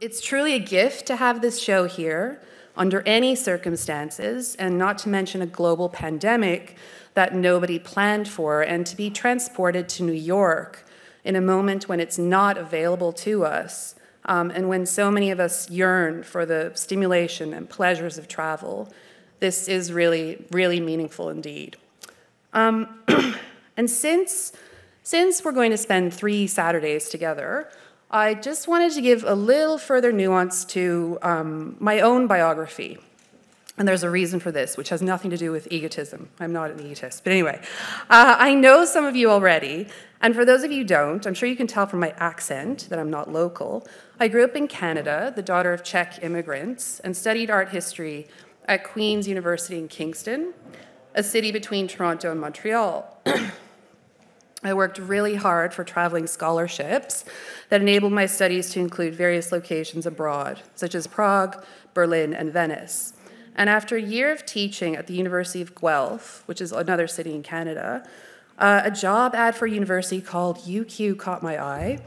It's truly a gift to have this show here under any circumstances, and not to mention a global pandemic that nobody planned for, and to be transported to New York in a moment when it's not available to us, um, and when so many of us yearn for the stimulation and pleasures of travel. This is really, really meaningful indeed. Um, and since, since we're going to spend three Saturdays together, I just wanted to give a little further nuance to um, my own biography. And there's a reason for this, which has nothing to do with egotism. I'm not an egotist. But anyway, uh, I know some of you already. And for those of you who don't, I'm sure you can tell from my accent that I'm not local. I grew up in Canada, the daughter of Czech immigrants, and studied art history at Queen's University in Kingston, a city between Toronto and Montreal. I worked really hard for traveling scholarships that enabled my studies to include various locations abroad, such as Prague, Berlin, and Venice. And after a year of teaching at the University of Guelph, which is another city in Canada, uh, a job ad for a university called UQ caught my eye.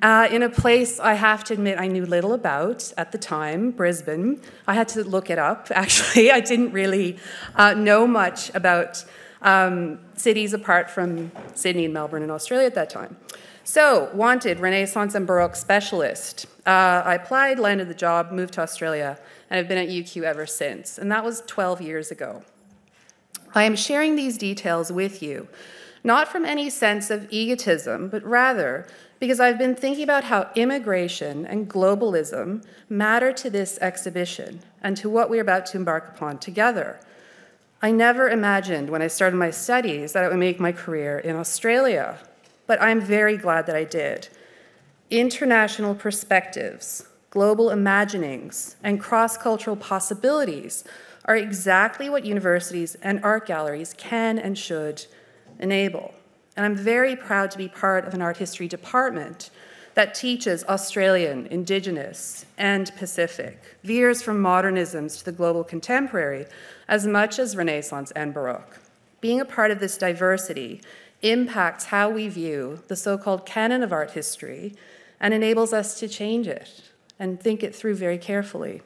Uh, in a place I have to admit I knew little about at the time, Brisbane. I had to look it up, actually. I didn't really uh, know much about um, cities apart from Sydney and Melbourne in Australia at that time. So, wanted Renaissance and Baroque specialist. Uh, I applied, landed the job, moved to Australia, and I've been at UQ ever since. And that was 12 years ago. I am sharing these details with you, not from any sense of egotism, but rather because I've been thinking about how immigration and globalism matter to this exhibition and to what we're about to embark upon together. I never imagined when I started my studies that I would make my career in Australia, but I'm very glad that I did. International perspectives, global imaginings, and cross cultural possibilities are exactly what universities and art galleries can and should enable. And I'm very proud to be part of an art history department that teaches Australian, Indigenous, and Pacific, veers from modernisms to the global contemporary as much as Renaissance and Baroque. Being a part of this diversity impacts how we view the so called canon of art history and enables us to change it and think it through very carefully.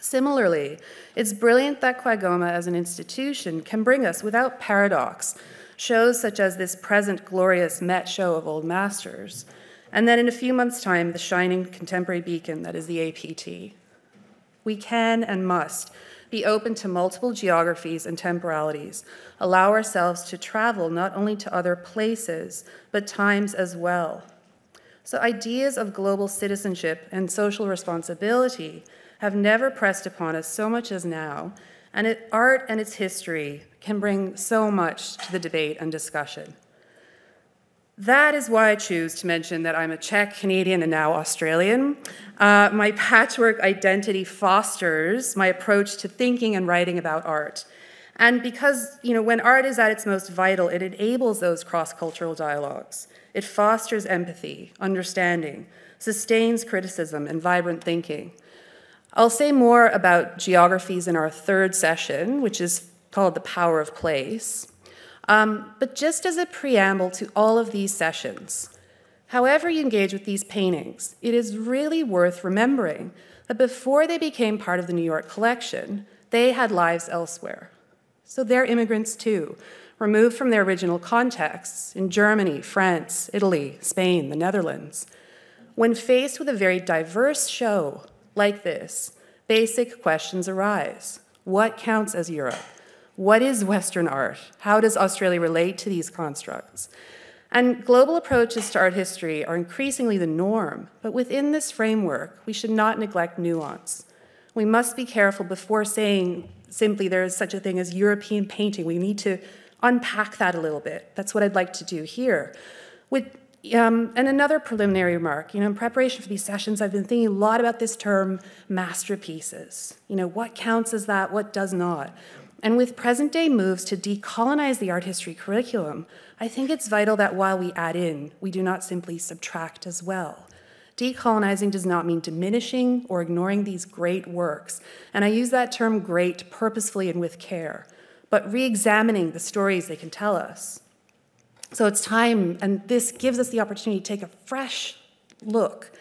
Similarly, it's brilliant that QAGOMA as an institution can bring us, without paradox, shows such as this present glorious Met show of old masters, and then in a few months' time, the shining contemporary beacon that is the APT. We can and must be open to multiple geographies and temporalities, allow ourselves to travel not only to other places, but times as well. So, ideas of global citizenship and social responsibility have never pressed upon us so much as now, and it, art and its history can bring so much to the debate and discussion. That is why I choose to mention that I'm a Czech, Canadian, and now Australian. Uh, my patchwork identity fosters my approach to thinking and writing about art. And because, you know, when art is at its most vital, it enables those cross cultural dialogues. It fosters empathy, understanding, sustains criticism, and vibrant thinking. I'll say more about geographies in our third session, which is called The Power of Place. Um, but just as a preamble to all of these sessions, however you engage with these paintings, it is really worth remembering that before they became part of the New York collection, they had lives elsewhere. So they're immigrants too, removed from their original contexts in Germany, France, Italy, Spain, the Netherlands. When faced with a very diverse show like this, basic questions arise. What counts as Europe? What is Western art? How does Australia relate to these constructs? And global approaches to art history are increasingly the norm, but within this framework, we should not neglect nuance. We must be careful before saying simply there is such a thing as European painting. We need to unpack that a little bit. That's what I'd like to do here. With, um, and another preliminary remark, you know, in preparation for these sessions, I've been thinking a lot about this term masterpieces. You know, what counts as that, what does not? And with present day moves to decolonize the art history curriculum, I think it's vital that while we add in, we do not simply subtract as well. Decolonizing does not mean diminishing or ignoring these great works, and I use that term great purposefully and with care, but re examining the stories they can tell us. So it's time, and this gives us the opportunity to take a fresh look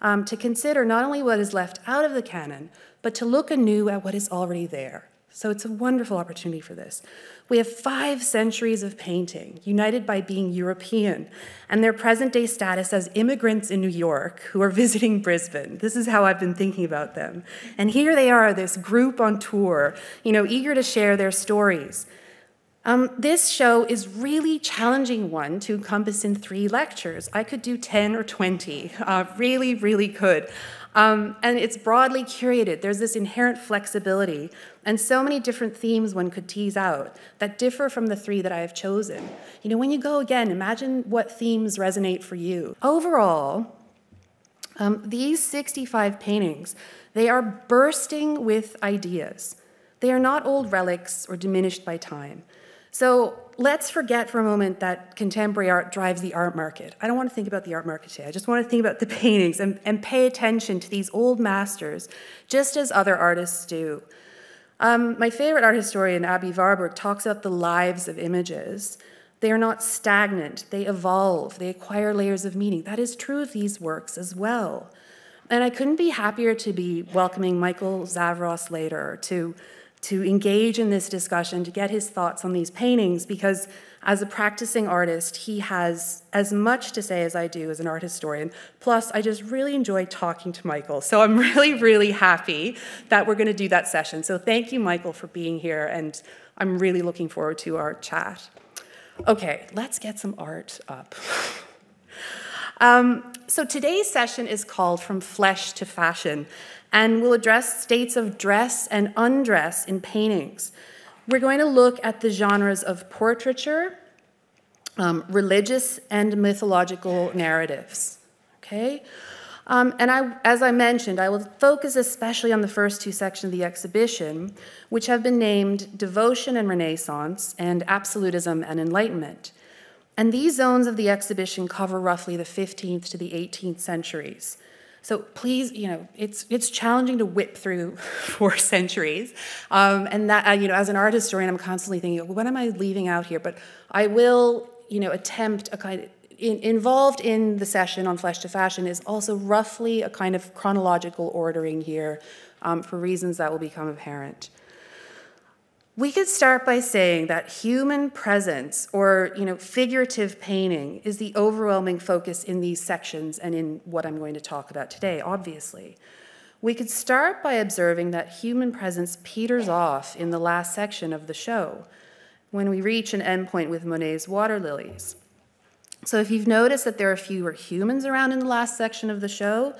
um, to consider not only what is left out of the canon, but to look anew at what is already there. So it's a wonderful opportunity for this. We have five centuries of painting, united by being European, and their present day status as immigrants in New York who are visiting Brisbane. This is how I've been thinking about them. And here they are, this group on tour, you know, eager to share their stories. Um, this show is really challenging one to encompass in three lectures. I could do 10 or 20, uh, really, really could. Um, and it's broadly curated. There's this inherent flexibility and so many different themes one could tease out that differ from the three that I have chosen. You know, when you go again, imagine what themes resonate for you. Overall, um, these 65 paintings, they are bursting with ideas. They are not old relics or diminished by time. So let's forget for a moment that contemporary art drives the art market. I don't want to think about the art market today. I just want to think about the paintings and, and pay attention to these old masters, just as other artists do. Um, my favorite art historian, Aby Warburg, talks about the lives of images. They are not stagnant, they evolve, they acquire layers of meaning. That is true of these works as well. And I couldn't be happier to be welcoming Michael Zavros later to to engage in this discussion, to get his thoughts on these paintings, because as a practicing artist, he has as much to say as I do as an art historian. Plus, I just really enjoy talking to Michael. So I'm really, really happy that we're going to do that session. So thank you, Michael, for being here, and I'm really looking forward to our chat. Okay, let's get some art up. um, so today's session is called From Flesh to Fashion, and we'll address states of dress and undress in paintings. We're going to look at the genres of portraiture, um, religious and mythological narratives. Okay? Um, and I, as I mentioned, I will focus especially on the first two sections of the exhibition, which have been named Devotion and Renaissance and Absolutism and Enlightenment. And these zones of the exhibition cover roughly the 15th to the 18th centuries. So please, you know, it's it's challenging to whip through four centuries, um, and that uh, you know, as an art historian, I'm constantly thinking, what am I leaving out here? But I will, you know, attempt a kind of in, involved in the session on flesh to fashion is also roughly a kind of chronological ordering here, um, for reasons that will become apparent. We could start by saying that human presence or you know, figurative painting is the overwhelming focus in these sections and in what I'm going to talk about today, obviously. We could start by observing that human presence peters off in the last section of the show when we reach an endpoint with Monet's water lilies. So if you've noticed that there are fewer humans around in the last section of the show,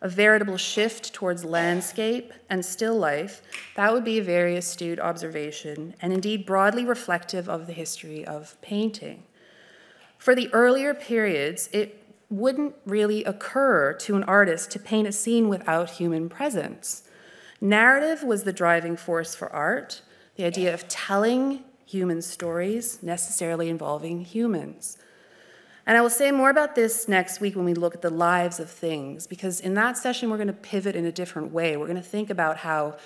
a veritable shift towards landscape and still life, that would be a very astute observation and indeed broadly reflective of the history of painting. For the earlier periods, it wouldn't really occur to an artist to paint a scene without human presence. Narrative was the driving force for art, the idea of telling human stories necessarily involving humans. And I will say more about this next week when we look at the lives of things, because in that session, we're going to pivot in a different way. We're going to think about how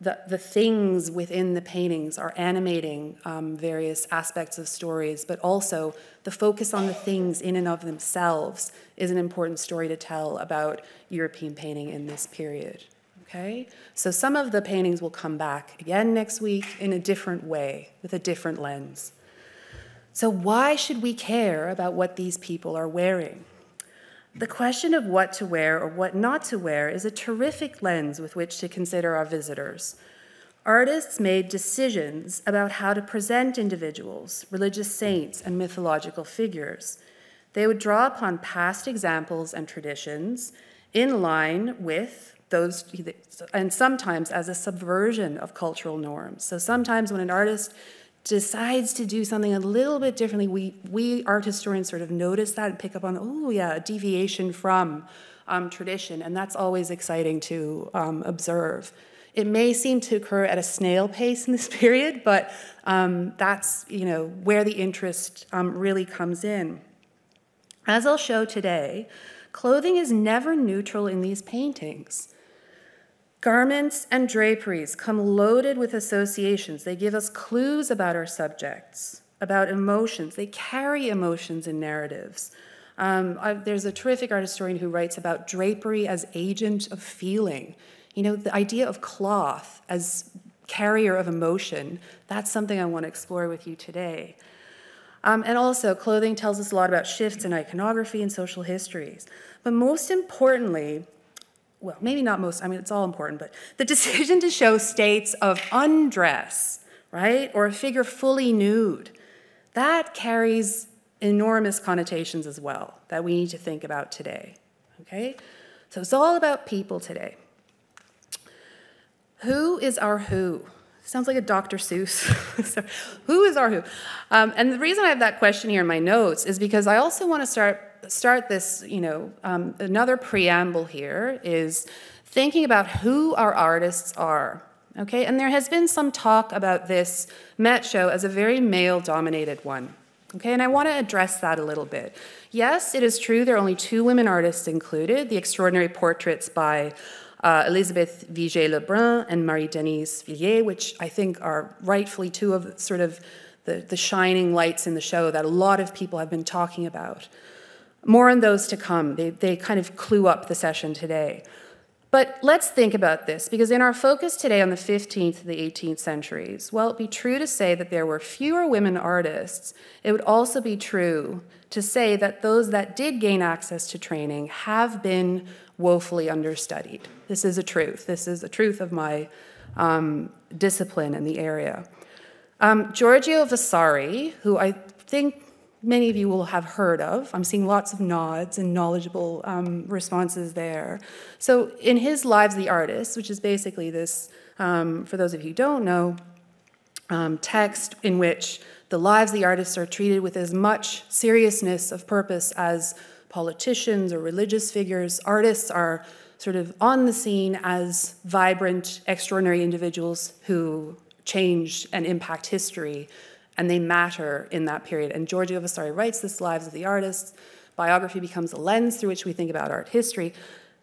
the, the things within the paintings are animating um, various aspects of stories, but also the focus on the things in and of themselves is an important story to tell about European painting in this period. Okay? So some of the paintings will come back again next week in a different way, with a different lens. So, why should we care about what these people are wearing? The question of what to wear or what not to wear is a terrific lens with which to consider our visitors. Artists made decisions about how to present individuals, religious saints, and mythological figures. They would draw upon past examples and traditions in line with those, and sometimes as a subversion of cultural norms. So sometimes when an artist decides to do something a little bit differently, we, we art historians sort of notice that and pick up on, oh, yeah, a deviation from um, tradition. And that's always exciting to um, observe. It may seem to occur at a snail pace in this period, but um, that's you know, where the interest um, really comes in. As I'll show today, clothing is never neutral in these paintings. Garments and draperies come loaded with associations. They give us clues about our subjects, about emotions. They carry emotions and narratives. Um, I, there's a terrific art historian who writes about drapery as agent of feeling. You know, the idea of cloth as carrier of emotion, that's something I want to explore with you today. Um, and also, clothing tells us a lot about shifts in iconography and social histories. But most importantly, well, maybe not most, I mean, it's all important, but the decision to show states of undress, right, or a figure fully nude, that carries enormous connotations as well that we need to think about today, okay? So it's all about people today. Who is our who? Sounds like a Dr. Seuss. who is our who? Um, and the reason I have that question here in my notes is because I also want to start start this. You know, um, another preamble here is thinking about who our artists are. Okay, and there has been some talk about this Met show as a very male-dominated one. Okay, and I want to address that a little bit. Yes, it is true there are only two women artists included: the extraordinary portraits by uh, Elizabeth Vigée Lebrun and Marie Denise Villers, which I think are rightfully two of sort of the, the shining lights in the show that a lot of people have been talking about. More on those to come. They, they kind of clue up the session today. But let's think about this, because in our focus today on the 15th to the 18th centuries, while it be true to say that there were fewer women artists, it would also be true to say that those that did gain access to training have been woefully understudied. This is a truth. This is a truth of my um, discipline in the area. Um, Giorgio Vasari, who I think many of you will have heard of, I'm seeing lots of nods and knowledgeable um, responses there. So, in his Lives of the Artists, which is basically this, um, for those of you who don't know, um, text in which the lives of the artists are treated with as much seriousness of purpose as politicians or religious figures. Artists are sort of on the scene as vibrant, extraordinary individuals who change and impact history, and they matter in that period. And Giorgio Vasari writes this Lives of the Artists. Biography becomes a lens through which we think about art history.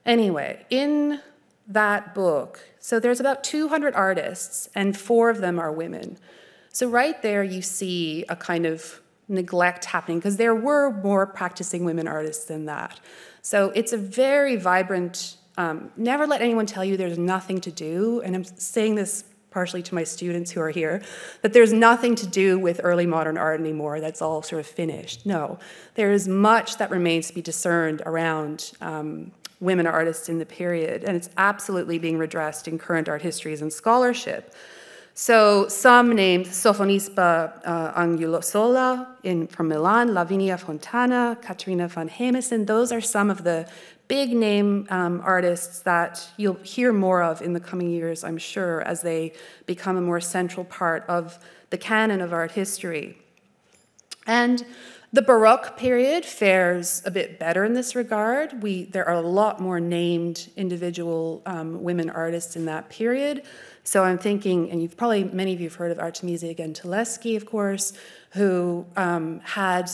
Anyway, in that book, so there's about 200 artists, and four of them are women. So, right there, you see a kind of neglect happening because there were more practicing women artists than that. So it's a very vibrant, um, never let anyone tell you there's nothing to do. And I'm saying this partially to my students who are here, that there's nothing to do with early modern art anymore, that's all sort of finished. No, there is much that remains to be discerned around um, women artists in the period, and it's absolutely being redressed in current art histories and scholarship. So some named Sofonisba uh, Anguissola in, from Milan, Lavinia Fontana, Caterina van Hemessen. Those are some of the big name um, artists that you'll hear more of in the coming years, I'm sure, as they become a more central part of the canon of art history. And the Baroque period fares a bit better in this regard. We, there are a lot more named individual um, women artists in that period. So I'm thinking, and you've probably, many of you have heard of Artemisia Gentileschi, of course, who um, had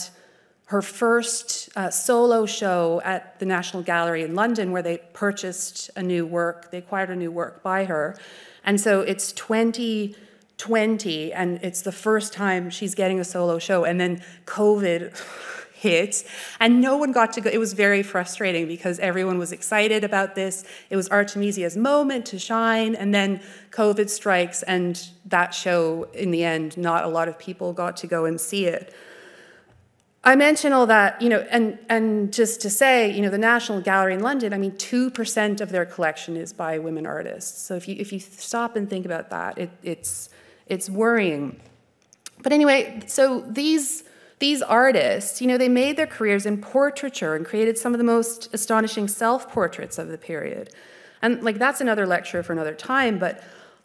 her first uh, solo show at the National Gallery in London, where they purchased a new work, they acquired a new work by her. And so it's 2020, and it's the first time she's getting a solo show, and then COVID hit and no one got to go it was very frustrating because everyone was excited about this it was artemisia's moment to shine and then covid strikes and that show in the end not a lot of people got to go and see it I mention all that, you know, and, and just to say, you know, the National Gallery in London, I mean, 2% of their collection is by women artists. So if you, if you stop and think about that, it, it's, it's worrying. But anyway, so these these artists, you know, they made their careers in portraiture and created some of the most astonishing self portraits of the period. And like that's another lecture for another time, but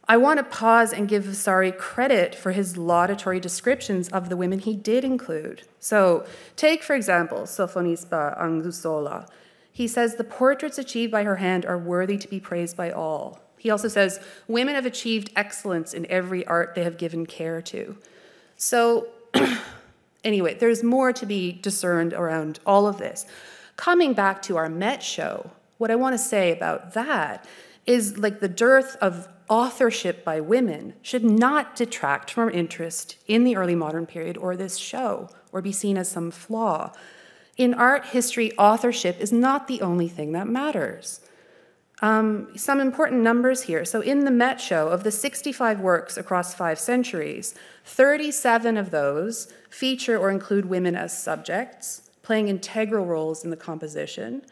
I want to pause and give Vasari credit for his laudatory descriptions of the women he did include. So, take for example Sofonisba Anguissola. He says the portraits achieved by her hand are worthy to be praised by all. He also says women have achieved excellence in every art they have given care to. So, Anyway, there's more to be discerned around all of this. Coming back to our Met show, what I want to say about that is like the dearth of authorship by women should not detract from our interest in the early modern period or this show or be seen as some flaw. in art history, authorship is not the only thing that matters. Um, some important numbers here. So, in the Met Show, of the 65 works across five centuries, 37 of those feature or include women as subjects, playing integral roles in the composition,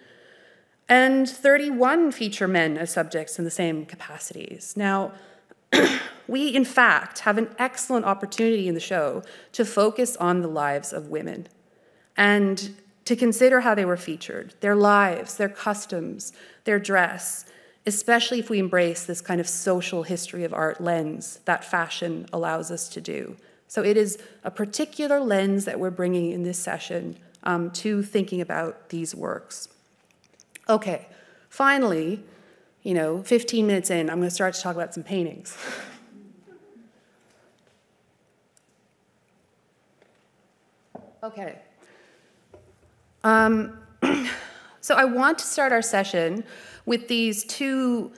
and 31 feature men as subjects in the same capacities. Now, we, in fact, have an excellent opportunity in the show to focus on the lives of women and to consider how they were featured, their lives, their customs, their dress, especially if we embrace this kind of social history of art lens that fashion allows us to do. So it is a particular lens that we're bringing in this session um, to thinking about these works. Okay, finally, you know, 15 minutes in, I'm going to start to talk about some paintings. okay. Um, so I want to start our session with these two,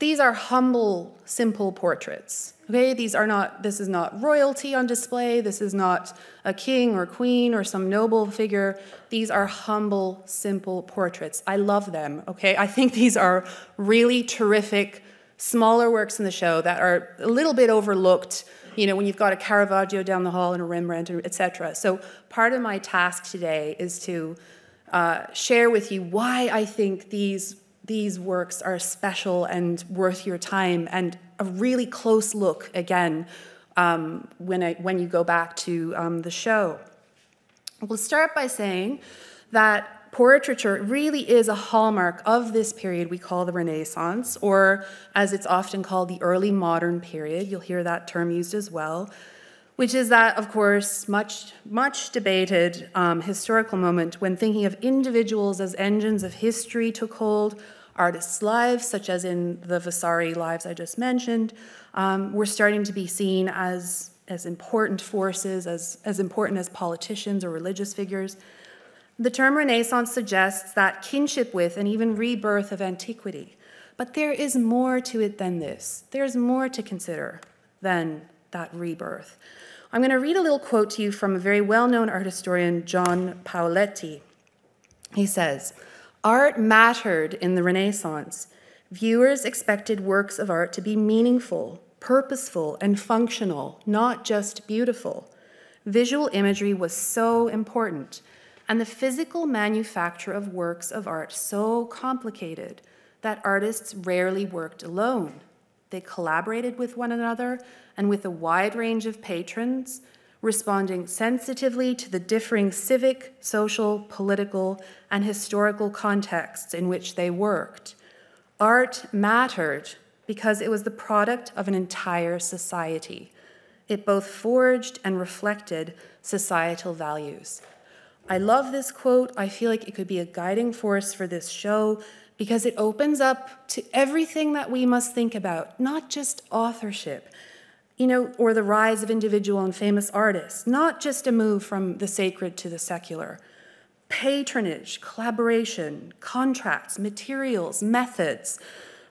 these are humble, simple portraits. Okay, these are not, this is not royalty on display, this is not a king or queen or some noble figure. These are humble, simple portraits. I love them, okay? I think these are really terrific, smaller works in the show that are a little bit overlooked you know, when you've got a Caravaggio down the hall and a Rembrandt, etc. So part of my task today is to uh, share with you why I think these, these works are special and worth your time and a really close look again um, when, I, when you go back to um, the show. We'll start by saying that portraiture really is a hallmark of this period we call the Renaissance, or as it's often called, the early modern period. You'll hear that term used as well which is that, of course, much, much debated um, historical moment when thinking of individuals as engines of history took hold, artists' lives, such as in the Vasari lives I just mentioned, um, were starting to be seen as, as important forces, as, as important as politicians or religious figures. The term Renaissance suggests that kinship with and even rebirth of antiquity. But there is more to it than this. There's more to consider than that rebirth. I'm going to read a little quote to you from a very well known art historian, John Paoletti. He says, Art mattered in the Renaissance. Viewers expected works of art to be meaningful, purposeful, and functional, not just beautiful. Visual imagery was so important, and the physical manufacture of works of art so complicated that artists rarely worked alone. They collaborated with one another and with a wide range of patrons, responding sensitively to the differing civic, social, political, and historical contexts in which they worked. Art mattered because it was the product of an entire society. It both forged and reflected societal values. I love this quote. I feel like it could be a guiding force for this show because it opens up to everything that we must think about, not just authorship, you know, or the rise of individual and famous artists, not just a move from the sacred to the secular. Patronage, collaboration, contracts, materials, methods,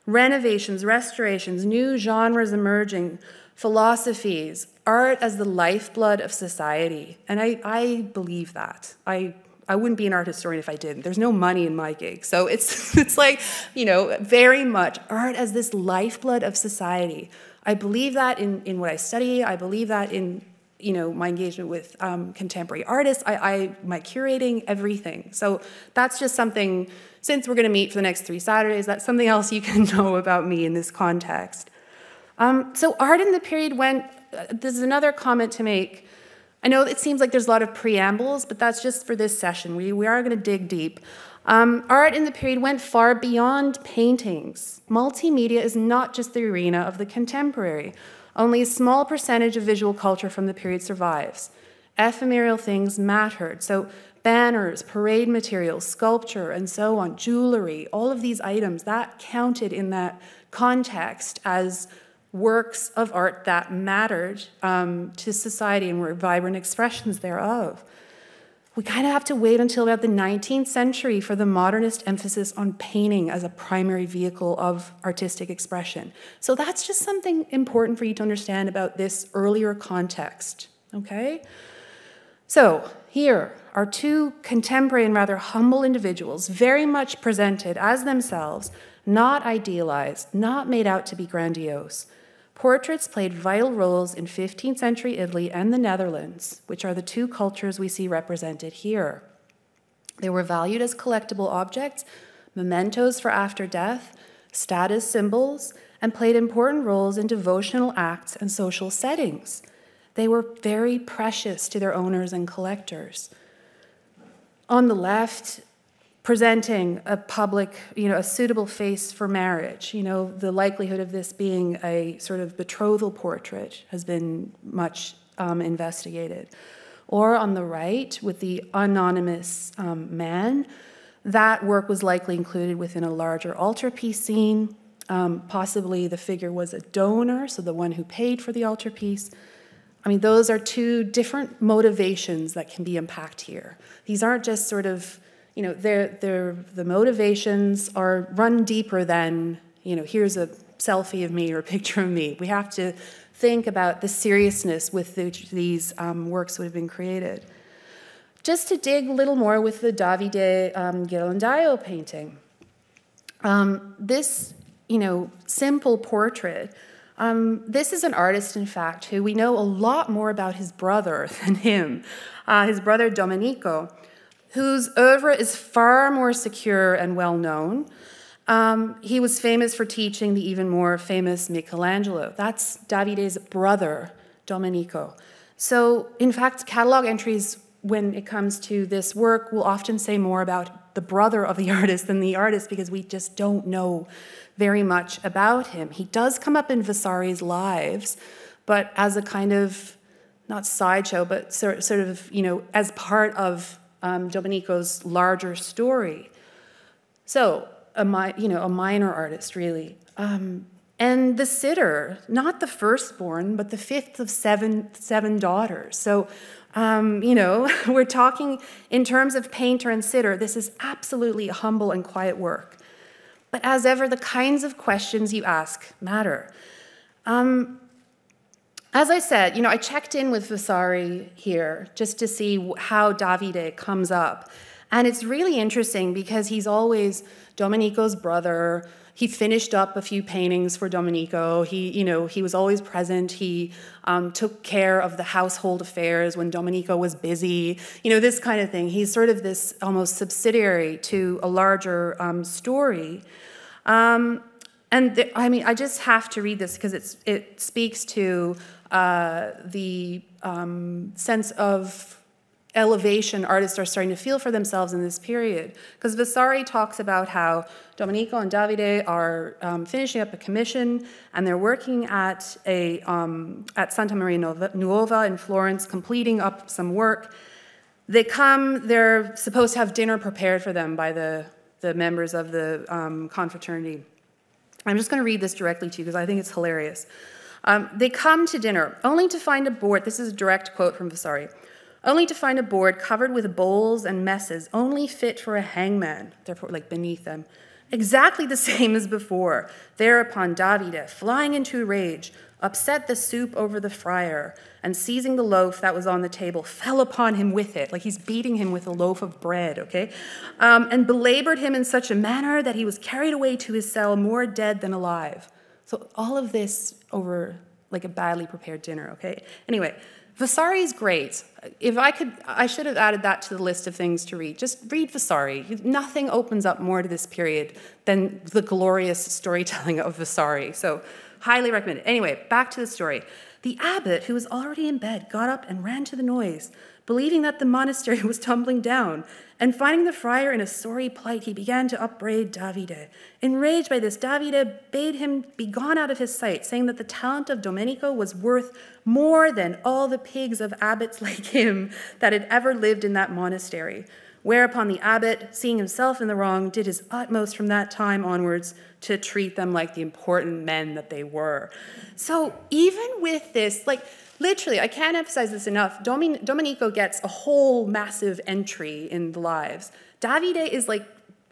renovations, restorations, new genres emerging, philosophies, art as the lifeblood of society. And I, I believe that. I, I wouldn't be an art historian if I didn't. There's no money in my gig. So it's, it's like, you know, very much art as this lifeblood of society I believe that in, in what I study. I believe that in you know my engagement with um, contemporary artists. I, I my curating everything. So that's just something. Since we're going to meet for the next three Saturdays, that's something else you can know about me in this context. Um, so art in the period went. Uh, this is another comment to make. I know it seems like there's a lot of preambles, but that's just for this session. We, we are going to dig deep. Um, art in the period went far beyond paintings. Multimedia is not just the arena of the contemporary. Only a small percentage of visual culture from the period survives. Ephemeral things mattered. So, banners, parade materials, sculpture, and so on, jewelry, all of these items, that counted in that context as works of art that mattered um, to society and were vibrant expressions thereof we kind of have to wait until about the 19th century for the modernist emphasis on painting as a primary vehicle of artistic expression. So that's just something important for you to understand about this earlier context, okay? So here are two contemporary and rather humble individuals, very much presented as themselves, not idealized, not made out to be grandiose. Portraits played vital roles in 15th century Italy and the Netherlands, which are the two cultures we see represented here. They were valued as collectible objects, mementos for after death, status symbols, and played important roles in devotional acts and social settings. They were very precious to their owners and collectors. On the left, presenting a public, you know, a suitable face for marriage. You know, the likelihood of this being a sort of betrothal portrait has been much um, investigated. Or on the right, with the anonymous um, man, that work was likely included within a larger altarpiece scene. Um, possibly the figure was a donor, so the one who paid for the altarpiece. I mean, those are two different motivations that can be unpacked here. These aren't just sort of you know, the motivations are run deeper than, you know, here's a selfie of me or a picture of me. We have to think about the seriousness with which these um, works would have been created. Just to dig a little more with the Davide um, Ghirlandaio painting. Um, this, you know, simple portrait, um, this is an artist, in fact, who we know a lot more about his brother than him, uh, his brother Domenico whose oeuvre is far more secure and well known. Um, he was famous for teaching the even more famous Michelangelo. That's Davide's brother, Domenico. So, in fact, catalog entries when it comes to this work will often say more about the brother of the artist than the artist because we just don't know very much about him. He does come up in Vasari's lives, but as a kind of not sideshow, but sort of, you know, as part of um, Domenico's larger story. So, a, you know, a minor artist, really. Um, and the sitter, not the firstborn, but the fifth of seven, seven daughters. So, um, you know, we're talking in terms of painter and sitter, this is absolutely humble and quiet work. But as ever, the kinds of questions you ask matter. Um, as I said, you know, I checked in with Vasari here just to see how Davide comes up. And it's really interesting because he's always Domenico's brother. He finished up a few paintings for Domenico. He, you know, he was always present. He um, took care of the household affairs when Domenico was busy. You know, this kind of thing. He's sort of this almost subsidiary to a larger um, story. Um, and the, I mean, I just have to read this because it speaks to uh, the um, sense of elevation artists are starting to feel for themselves in this period. Because Vasari talks about how Domenico and Davide are um, finishing up a commission and they're working at, a, um, at Santa Maria Nuova in Florence, completing up some work. They come, they're supposed to have dinner prepared for them by the, the members of the um, confraternity. I'm just going to read this directly to you because I think it's hilarious. Um, they come to dinner only to find a board, this is a direct quote from Vasari, only to find a board covered with bowls and messes, only fit for a hangman, therefore, like beneath them, exactly the same as before. Thereupon Davide, flying into a rage, upset the soup over the friar, and seizing the loaf that was on the table, fell upon him with it, like he's beating him with a loaf of bread, okay? Um, and belabored him in such a manner that he was carried away to his cell more dead than alive. So all of this over like a badly prepared dinner, okay? Anyway, Vasari is great. If I could, I should have added that to the list of things to read. Just read Vasari. Nothing opens up more to this period than the glorious storytelling of Vasari. So, highly recommend it. Anyway, back to the story. The abbot, who was already in bed, got up and ran to the noise believing that the monastery was tumbling down, and finding the friar in a sorry plight, he began to upbraid Davide. Enraged by this, Davide bade him be gone out of his sight, saying that the talent of Domenico was worth more than all the pigs of abbots like him that had ever lived in that monastery. Whereupon the abbot, seeing himself in the wrong, did his utmost from that time onwards to treat them like the important men that they were. So even with this, like, literally, I can't emphasize this enough. Domin Domenico gets a whole massive entry in the lives. Davide is like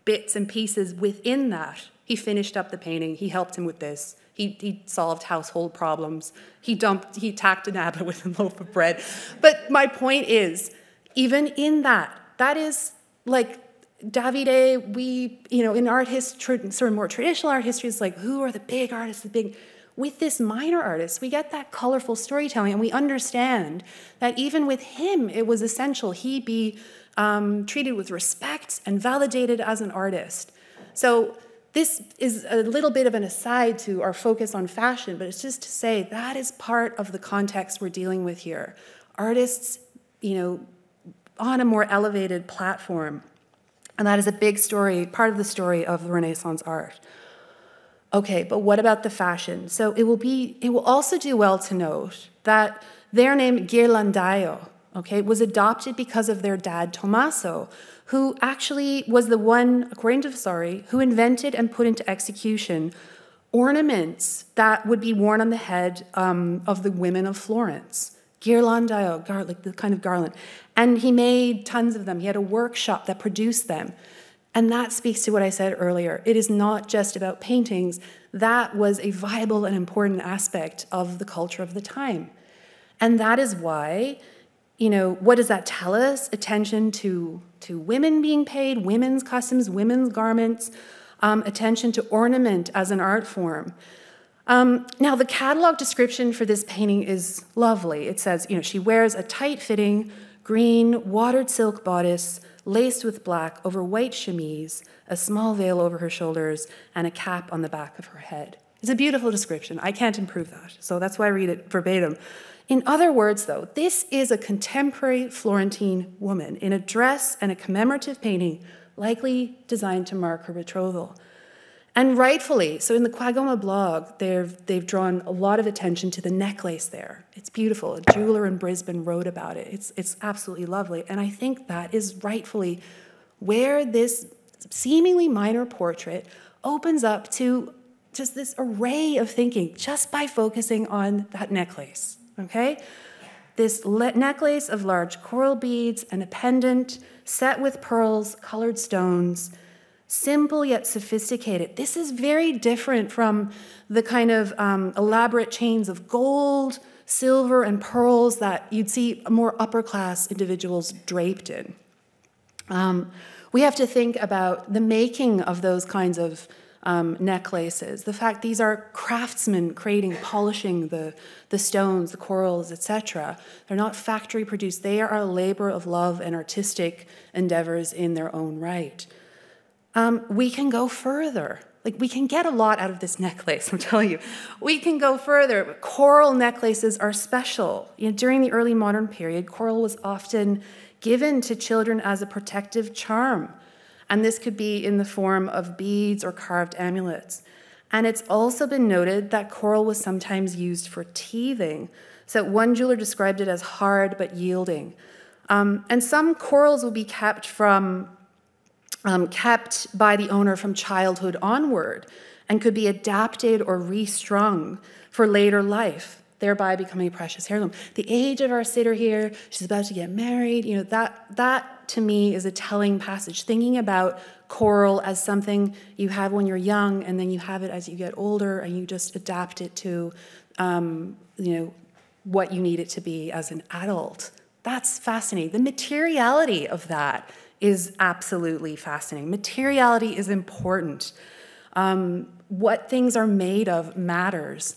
bits and pieces within that. He finished up the painting. He helped him with this. He, he solved household problems. He dumped, he tacked an abbot with a loaf of bread. But my point is, even in that, that is like Davide, we, you know, in art history, sort of more traditional art history, is like, who are the big artists, the big, with this minor artist, we get that colorful storytelling, and we understand that even with him, it was essential he be um, treated with respect and validated as an artist. So this is a little bit of an aside to our focus on fashion, but it's just to say that is part of the context we're dealing with here. Artists, you know, on a more elevated platform. And that is a big story, part of the story of the Renaissance art. Okay, but what about the fashion? So it will be, it will also do well to note that their name Ghirlandaio, okay, was adopted because of their dad Tommaso, who actually was the one, according to Vasari, who invented and put into execution ornaments that would be worn on the head um, of the women of Florence. Ghirlandaio, gar- like the kind of garland. And he made tons of them. He had a workshop that produced them. And that speaks to what I said earlier. It is not just about paintings. That was a viable and important aspect of the culture of the time. And that is why, you know, what does that tell us? Attention to, to women being paid, women's customs, women's garments, um, attention to ornament as an art form. Um, now, the catalog description for this painting is lovely. It says, you know, she wears a tight fitting green watered silk bodice laced with black over white chemise, a small veil over her shoulders, and a cap on the back of her head. It's a beautiful description. I can't improve that, so that's why I read it verbatim. In other words, though, this is a contemporary Florentine woman in a dress and a commemorative painting, likely designed to mark her betrothal. And rightfully, so in the QAGOMA blog, they've, they've drawn a lot of attention to the necklace there. It's beautiful. A jeweler in Brisbane wrote about it. It's, it's absolutely lovely. And I think that is rightfully where this seemingly minor portrait opens up to just this array of thinking just by focusing on that necklace, okay? This necklace of large coral beads and a pendant set with pearls, colored stones, simple yet sophisticated. This is very different from the kind of um, elaborate chains of gold, silver, and pearls that you'd see more upper class individuals draped in. Um, we have to think about the making of those kinds of um, necklaces, the fact these are craftsmen creating, polishing the, the stones, the corals, etc. They're not factory produced, they are a labor of love and artistic endeavors in their own right um, we can go further. Like, we can get a lot out of this necklace, I'm telling you. We can go further. Coral necklaces are special. You know, during the early modern period, coral was often given to children as a protective charm. And this could be in the form of beads or carved amulets. And it's also been noted that coral was sometimes used for teething. So one jeweler described it as hard but yielding. Um, and some corals will be kept from um, kept by the owner from childhood onward and could be adapted or restrung for later life, thereby becoming a precious heirloom. The age of our sitter here, she's about to get married, you know, that, that to me is a telling passage. Thinking about coral as something you have when you're young and then you have it as you get older and you just adapt it to, um, you know, what you need it to be as an adult. That's fascinating. The materiality of that is absolutely fascinating. Materiality is important. Um, what things are made of matters.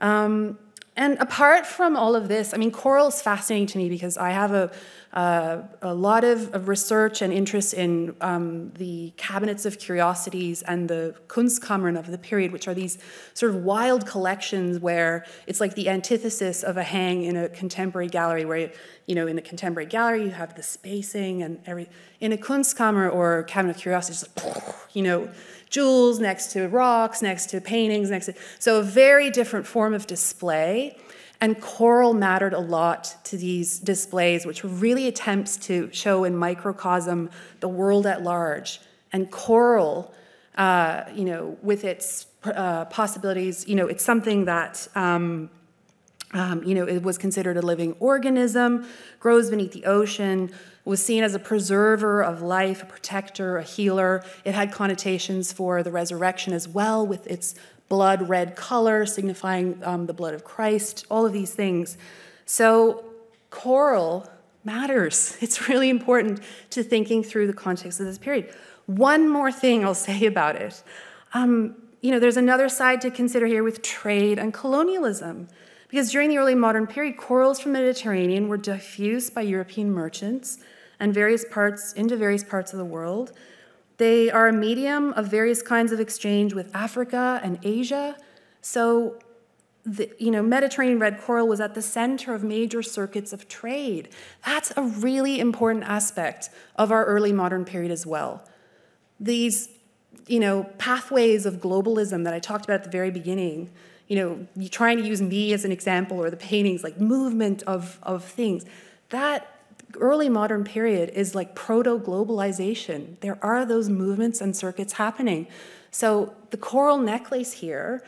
Um, and apart from all of this, I mean, coral is fascinating to me because I have a, a lot of, of, research and interest in um, the cabinets of curiosities and the Kunstkammern of the period, which are these sort of wild collections where it's like the antithesis of a hang in a contemporary gallery, where, you know, in a contemporary gallery you have the spacing and every. In a Kunstkammer or cabinet of curiosities, you know, jewels next to rocks, next to paintings, next to. So a very different form of display. And coral mattered a lot to these displays, which were really attempts to show in microcosm the world at large. And coral, uh, you know, with its uh, possibilities, you know, it's something that, um, um, you know, it was considered a living organism, grows beneath the ocean, was seen as a preserver of life, a protector, a healer. It had connotations for the resurrection as well, with its blood red color, signifying um, the blood of Christ, all of these things. So, coral matters. It's really important to thinking through the context of this period. One more thing I'll say about it. Um, you know, there's another side to consider here with trade and colonialism. Because during the early modern period, corals from the Mediterranean were diffused by European merchants and various parts into various parts of the world. They are a medium of various kinds of exchange with Africa and Asia. So, the you know, Mediterranean red coral was at the center of major circuits of trade. That's a really important aspect of our early modern period as well. These, you know, pathways of globalism that I talked about at the very beginning, you know, trying to use me as an example or the paintings, like movement of, of things, that early modern period is like proto globalization. There are those movements and circuits happening. So the coral necklace here,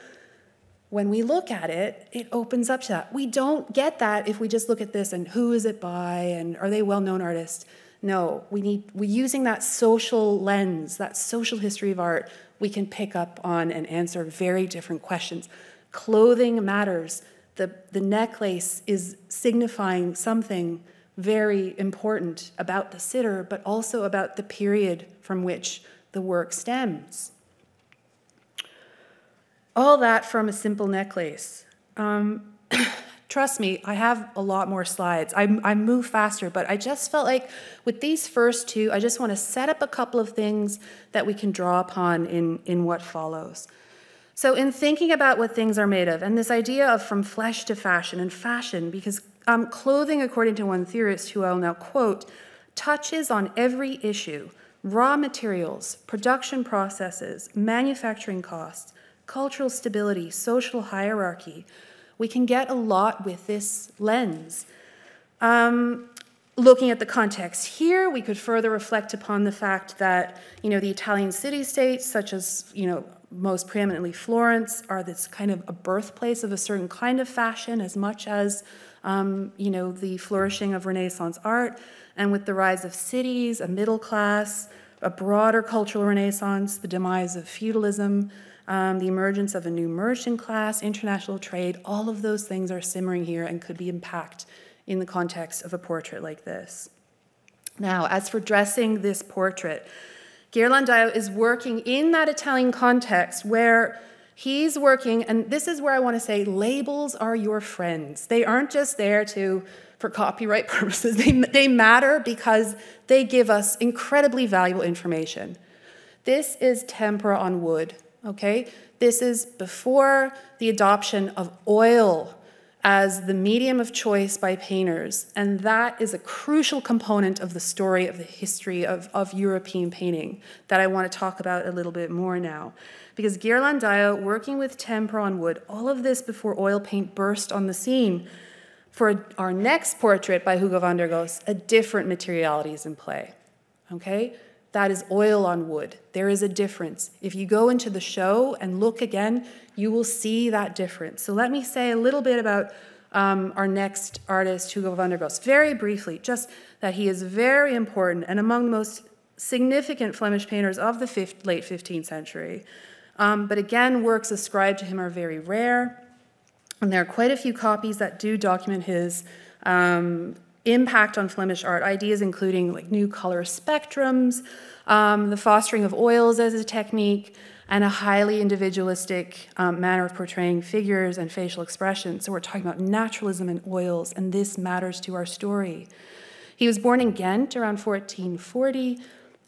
when we look at it, it opens up to that. We don't get that if we just look at this and who is it by and are they well known artists? No, we need we're using that social lens, that social history of art, we can pick up on and answer very different questions. Clothing matters. The, the necklace is signifying something very important about the sitter, but also about the period from which the work stems. All that from a simple necklace. Um, trust me, I have a lot more slides. I, I move faster, but I just felt like with these first two, I just want to set up a couple of things that we can draw upon in, in what follows. So, in thinking about what things are made of, and this idea of from flesh to fashion, and fashion, because um, clothing, according to one theorist who I'll now quote, touches on every issue raw materials, production processes, manufacturing costs, cultural stability, social hierarchy. We can get a lot with this lens. Um, looking at the context here, we could further reflect upon the fact that you know the Italian city-states, such as you know most preeminently Florence, are this kind of a birthplace of a certain kind of fashion as much as um, you know, the flourishing of Renaissance art, and with the rise of cities, a middle class, a broader cultural renaissance, the demise of feudalism, um, the emergence of a new merchant class, international trade, all of those things are simmering here and could be impacted in the context of a portrait like this. Now, as for dressing this portrait, Ghirlandaio is working in that Italian context where He's working, and this is where I want to say labels are your friends. They aren't just there to for copyright purposes. They, they matter because they give us incredibly valuable information. This is tempera on wood, okay? This is before the adoption of oil as the medium of choice by painters, and that is a crucial component of the story of the history of, of European painting that I want to talk about a little bit more now because Ghirlandaio, working with tempera on wood, all of this before oil paint burst on the scene. For our next portrait by Hugo van der Goes, a different materiality is in play. Okay? That is oil on wood. There is a difference. If you go into the show and look again, you will see that difference. So let me say a little bit about um, our next artist, Hugo van der Goes, very briefly, just that he is very important and among the most significant Flemish painters of the fifth, late 15th century. Um, but again, works ascribed to him are very rare. And there are quite a few copies that do document his um, impact on Flemish art, ideas including like new color spectrums, um, the fostering of oils as a technique, and a highly individualistic um, manner of portraying figures and facial expressions. So we're talking about naturalism and oils, and this matters to our story. He was born in Ghent around 1440.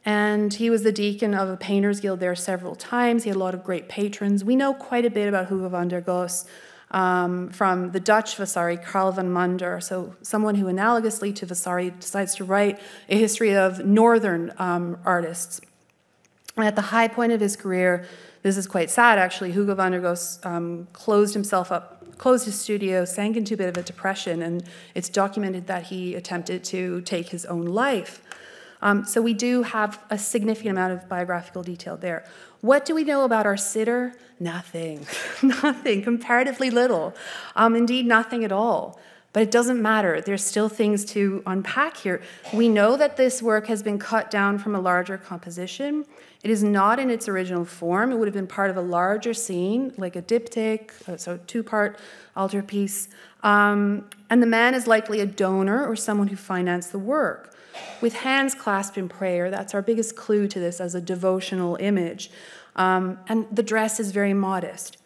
And he was the deacon of a painters guild there several times. He had a lot of great patrons. We know quite a bit about Hugo van der Goes um, from the Dutch Vasari, Carl van Mander, so someone who analogously to Vasari decides to write a history of northern um, artists. And at the high point of his career, this is quite sad actually, Hugo van der Goes um, closed himself up, closed his studio, sank into a bit of a depression, and it's documented that he attempted to take his own life. Um, so we do have a significant amount of biographical detail there. What do we know about our sitter? Nothing, nothing, comparatively little. Um, indeed, nothing at all. But it doesn't matter. There's still things to unpack here. We know that this work has been cut down from a larger composition. It is not in its original form. It would have been part of a larger scene, like a diptych, uh, so two-part altarpiece. Um, and the man is likely a donor or someone who financed the work. With hands clasped in prayer, that's our biggest clue to this as a devotional image. Um, and the dress is very modest.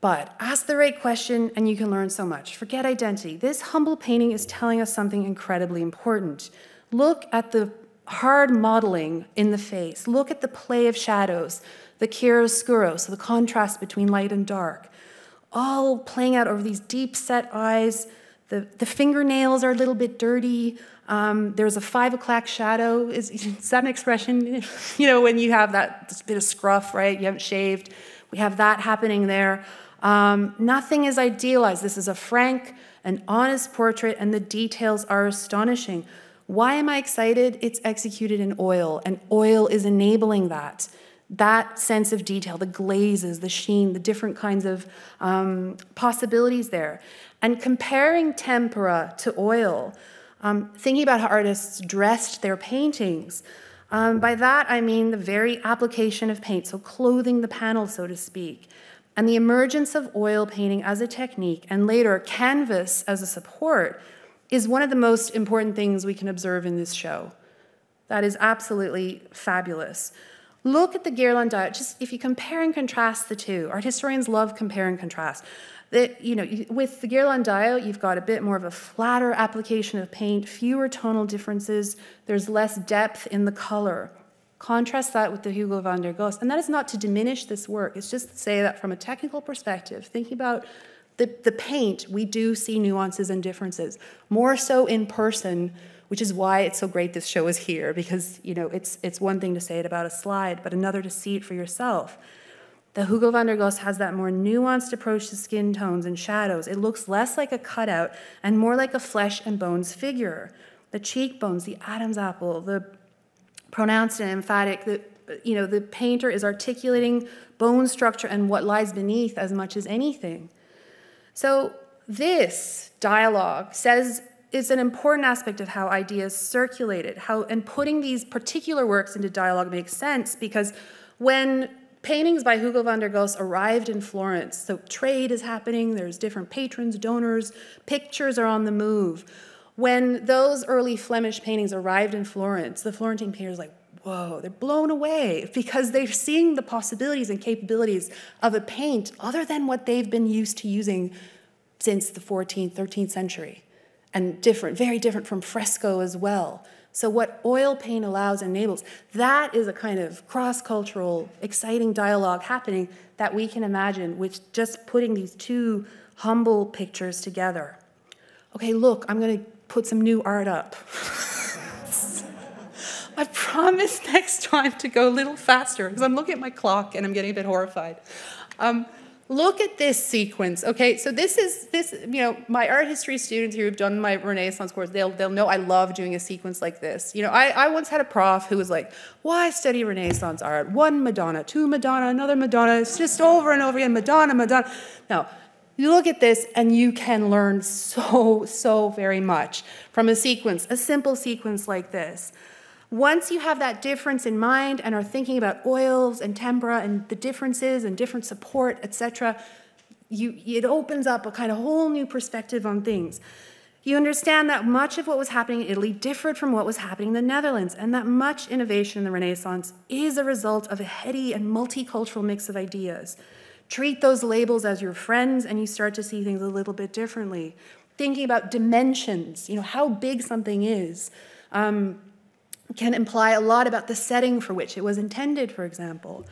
But ask the right question and you can learn so much. Forget identity. This humble painting is telling us something incredibly important. Look at the hard modeling in the face. Look at the play of shadows, the chiaroscuro, so the contrast between light and dark, all playing out over these deep set eyes. The, the fingernails are a little bit dirty. Um, there's a five o'clock shadow. Is, is that an expression? you know, when you have that bit of scruff, right? You haven't shaved. We have that happening there. Um, nothing is idealized. This is a frank and honest portrait, and the details are astonishing. Why am I excited? It's executed in oil, and oil is enabling that. That sense of detail, the glazes, the sheen, the different kinds of um, possibilities there. And comparing tempera to oil, um, thinking about how artists dressed their paintings. Um, by that, I mean the very application of paint, so clothing the panel, so to speak and the emergence of oil painting as a technique and later canvas as a support is one of the most important things we can observe in this show. That is absolutely fabulous. Look at the Ghirlandaio. Just if you compare and contrast the two, art historians love compare and contrast. That you know, with the Ghirlandaio, you've got a bit more of a flatter application of paint, fewer tonal differences. There's less depth in the color. Contrast that with the Hugo van der Goes. And that is not to diminish this work, it's just to say that from a technical perspective, thinking about the, the paint, we do see nuances and differences, more so in person, which is why it's so great this show is here, because you know it's, it's one thing to say it about a slide, but another to see it for yourself. The Hugo van der Goes has that more nuanced approach to skin tones and shadows. It looks less like a cutout and more like a flesh and bones figure. The cheekbones, the Adam's apple, the pronounced and emphatic. The, you know, the painter is articulating bone structure and what lies beneath as much as anything. So this dialogue says is an important aspect of how ideas circulated, how and putting these particular works into dialogue makes sense because when paintings by Hugo van der Goes arrived in Florence, so trade is happening, there's different patrons, donors, pictures are on the move. When those early Flemish paintings arrived in Florence, the Florentine painters like, whoa, they're blown away because they're seeing the possibilities and capabilities of a paint other than what they've been used to using since the 14th, 13th century. And different, very different from fresco as well. So, what oil paint allows and enables, that is a kind of cross cultural, exciting dialogue happening that we can imagine with just putting these two humble pictures together. Okay, look, I'm going to put some new art up. I promise next time to go a little faster because I'm looking at my clock and I'm getting a bit horrified. Um, look at this sequence. Okay, so this is this. You know, my art history students who have done my Renaissance course, they'll they'll know I love doing a sequence like this. You know, I I once had a prof who was like, "Why study Renaissance art? One Madonna, two Madonna, another Madonna. It's just over and over again, Madonna, Madonna." Now, you look at this and you can learn so, so very much from a sequence, a simple sequence like this. Once you have that difference in mind and are thinking about oils and tempera and the differences and different support, etc., you, it opens up a kind of whole new perspective on things. You understand that much of what was happening in Italy differed from what was happening in the Netherlands, and that much innovation in the Renaissance is a result of a heady and multicultural mix of ideas. Treat those labels as your friends, and you start to see things a little bit differently. Thinking about dimensions, you know, how big something is, um, can imply a lot about the setting for which it was intended, for example.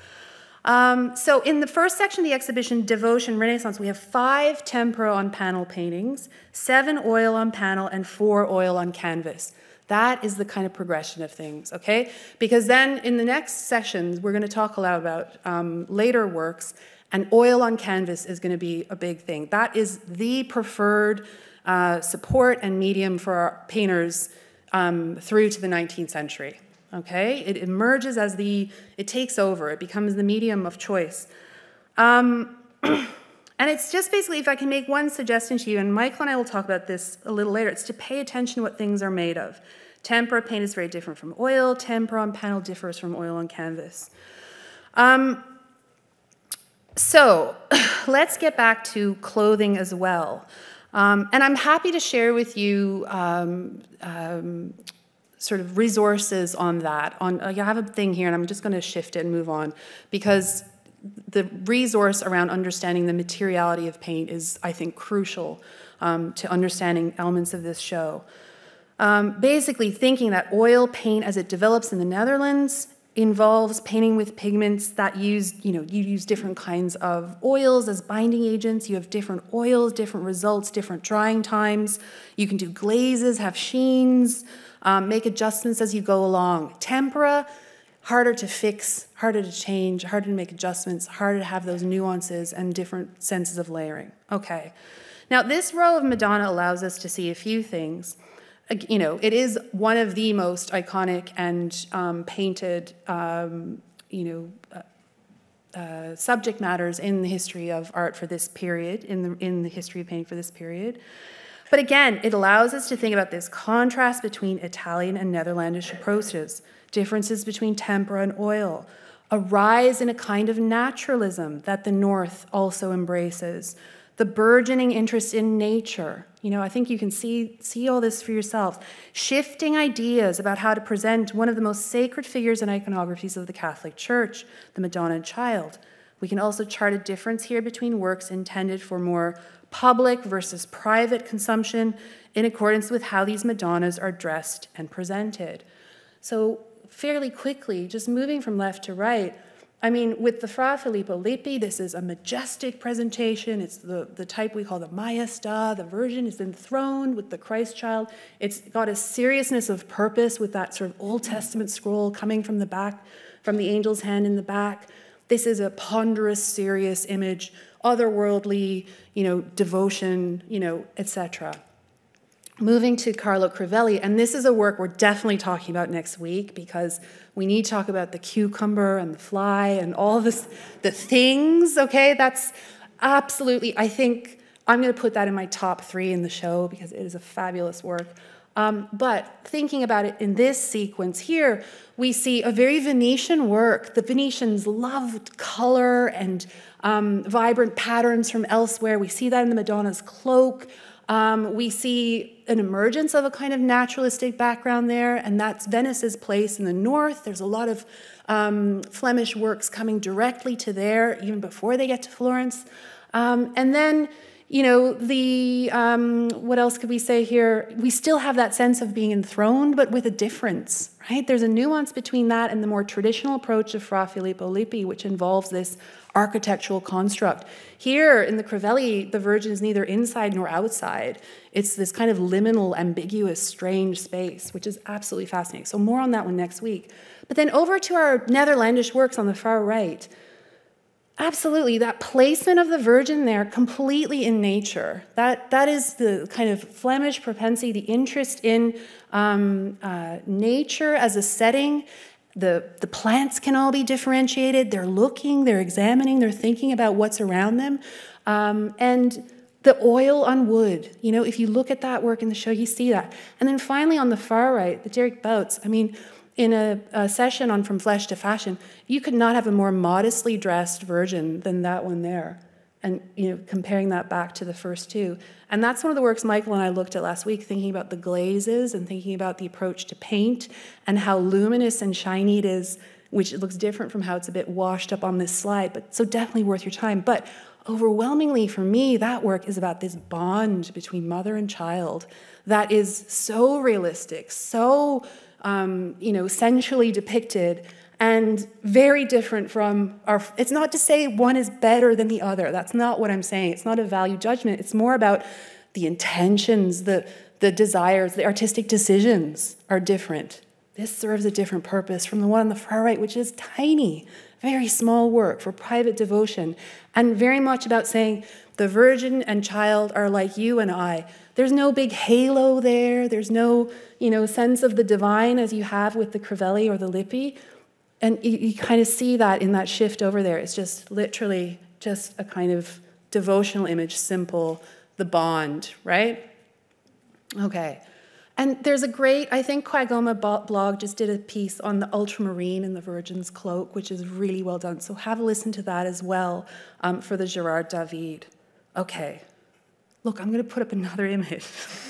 Um, so in the first section of the exhibition, Devotion Renaissance, we have five tempera on panel paintings, seven oil on panel, and four oil on canvas. That is the kind of progression of things, okay? Because then in the next sessions, we're going to talk a lot about um, later works and oil on canvas is going to be a big thing. That is the preferred uh, support and medium for our painters um, through to the 19th century. Okay, it emerges as the, it takes over, it becomes the medium of choice. Um, And it's just basically, if I can make one suggestion to you, and Michael and I will talk about this a little later, it's to pay attention to what things are made of. Tempera paint is very different from oil. Tempera on panel differs from oil on canvas. Um, so let's get back to clothing as well. Um, and I'm happy to share with you um, um, sort of resources on that. On I have a thing here, and I'm just going to shift it and move on because the resource around understanding the materiality of paint is, I think, crucial um, to understanding elements of this show. Um, basically, thinking that oil paint, as it develops in the Netherlands, involves painting with pigments that use, you know, you use different kinds of oils as binding agents. You have different oils, different results, different drying times. You can do glazes, have sheens, um, make adjustments as you go along. Tempera, harder to fix, harder to change, harder to make adjustments, harder to have those nuances and different senses of layering. Okay. Now, this row of Madonna allows us to see a few things you know, it is one of the most iconic and um, painted, um, you know, uh, uh, subject matters in the history of art for this period, in the, in the history of painting for this period. But again, it allows us to think about this contrast between Italian and Netherlandish approaches, differences between tempera and oil, a rise in a kind of naturalism that the North also embraces, the burgeoning interest in nature. You know, I think you can see, see all this for yourselves. Shifting ideas about how to present one of the most sacred figures and iconographies of the Catholic Church, the Madonna and Child. We can also chart a difference here between works intended for more public versus private consumption in accordance with how these Madonnas are dressed and presented. So, fairly quickly, just moving from left to right, I mean, with the Fra Filippo Lippi, this is a majestic presentation. It's the, the type we call the Maestà. The Virgin is enthroned with the Christ child. It's got a seriousness of purpose with that sort of Old Testament scroll coming from the back, from the angel's hand in the back. This is a ponderous, serious image, otherworldly, you know, devotion, you know, etc. Moving to Carlo Crivelli, and this is a work we're definitely talking about next week because we need to talk about the cucumber and the fly and all this, the things, okay? That's absolutely, I think I'm going to put that in my top three in the show because it is a fabulous work. Um, but thinking about it in this sequence here, we see a very Venetian work. The Venetians loved color and um, vibrant patterns from elsewhere. We see that in the Madonna's cloak. Um, we see an emergence of a kind of naturalistic background there, and that's Venice's place in the north. There's a lot of um, Flemish works coming directly to there, even before they get to Florence. Um, and then, you know, the um, what else could we say here? We still have that sense of being enthroned, but with a difference, right? There's a nuance between that and the more traditional approach of Fra Filippo Lippi, which involves this architectural construct. Here in the Crivelli, the Virgin is neither inside nor outside. It's this kind of liminal, ambiguous, strange space, which is absolutely fascinating. So, more on that one next week. But then over to our Netherlandish works on the far right. Absolutely, that placement of the Virgin there completely in nature. That, that is the kind of Flemish propensity, the interest in um, uh, nature as a setting the, the plants can all be differentiated. They're looking, they're examining, they're thinking about what's around them. Um, and the oil on wood, you know, if you look at that work in the show, you see that. And then finally on the far right, the Dirk Bouts, I mean, in a, a, session on From Flesh to Fashion, you could not have a more modestly dressed virgin than that one there. And you know, comparing that back to the first two. And that's one of the works Michael and I looked at last week, thinking about the glazes and thinking about the approach to paint and how luminous and shiny it is, which looks different from how it's a bit washed up on this slide, but so definitely worth your time. But overwhelmingly for me, that work is about this bond between mother and child that is so realistic, so um, you know, sensually depicted and very different from our it's not to say one is better than the other. That's not what i'm saying. It's not a value judgment. It's more about the intentions the the desires the artistic decisions are different. This serves a different purpose from the one on the far right which is tiny very small work for private devotion and very much about saying the virgin and child are like you and i. There's no big halo there. There's no you know sense of the divine as you have with the crivelli or the lippi and you, you kind of see that in that shift over there. It's just literally just a kind of devotional image, simple, the bond, right? Okay. And there's a great, I think QAGOMA blog just did a piece on the ultramarine and the Virgin's cloak, which is really well done. So have a listen to that as well um, for the Gerard David. Okay. Look, I'm going to put up another image.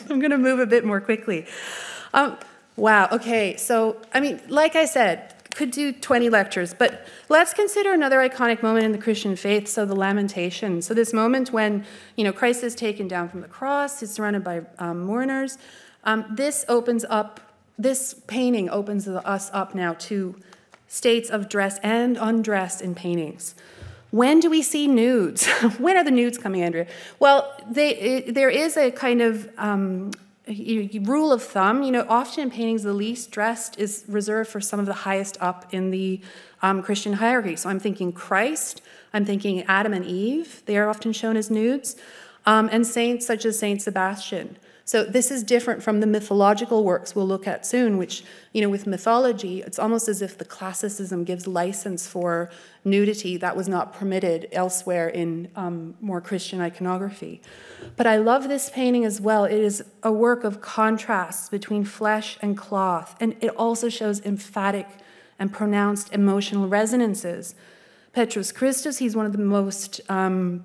I'm going to move a bit more quickly. Um, wow. Okay. So, I mean, like I said, could do 20 lectures, but let's consider another iconic moment in the Christian faith, so the lamentation. So this moment when, you know, Christ is taken down from the cross, he's surrounded by um, mourners. Um, this opens up, this painting opens us up now to states of dress and undress in paintings. When do we see nudes? when are the nudes coming, Andrea? Well, they, it, there is a kind of um, rule of thumb, you know, often in paintings, the least dressed is reserved for some of the highest up in the um, Christian hierarchy. So I'm thinking Christ, I'm thinking Adam and Eve, they are often shown as nudes, um, and saints such as Saint Sebastian. So this is different from the mythological works we'll look at soon, which, you know, with mythology, it's almost as if the classicism gives license for nudity that was not permitted elsewhere in um, more Christian iconography. But I love this painting as well. It is a work of contrast between flesh and cloth, and it also shows emphatic and pronounced emotional resonances. Petrus Christus, he's one of the most um,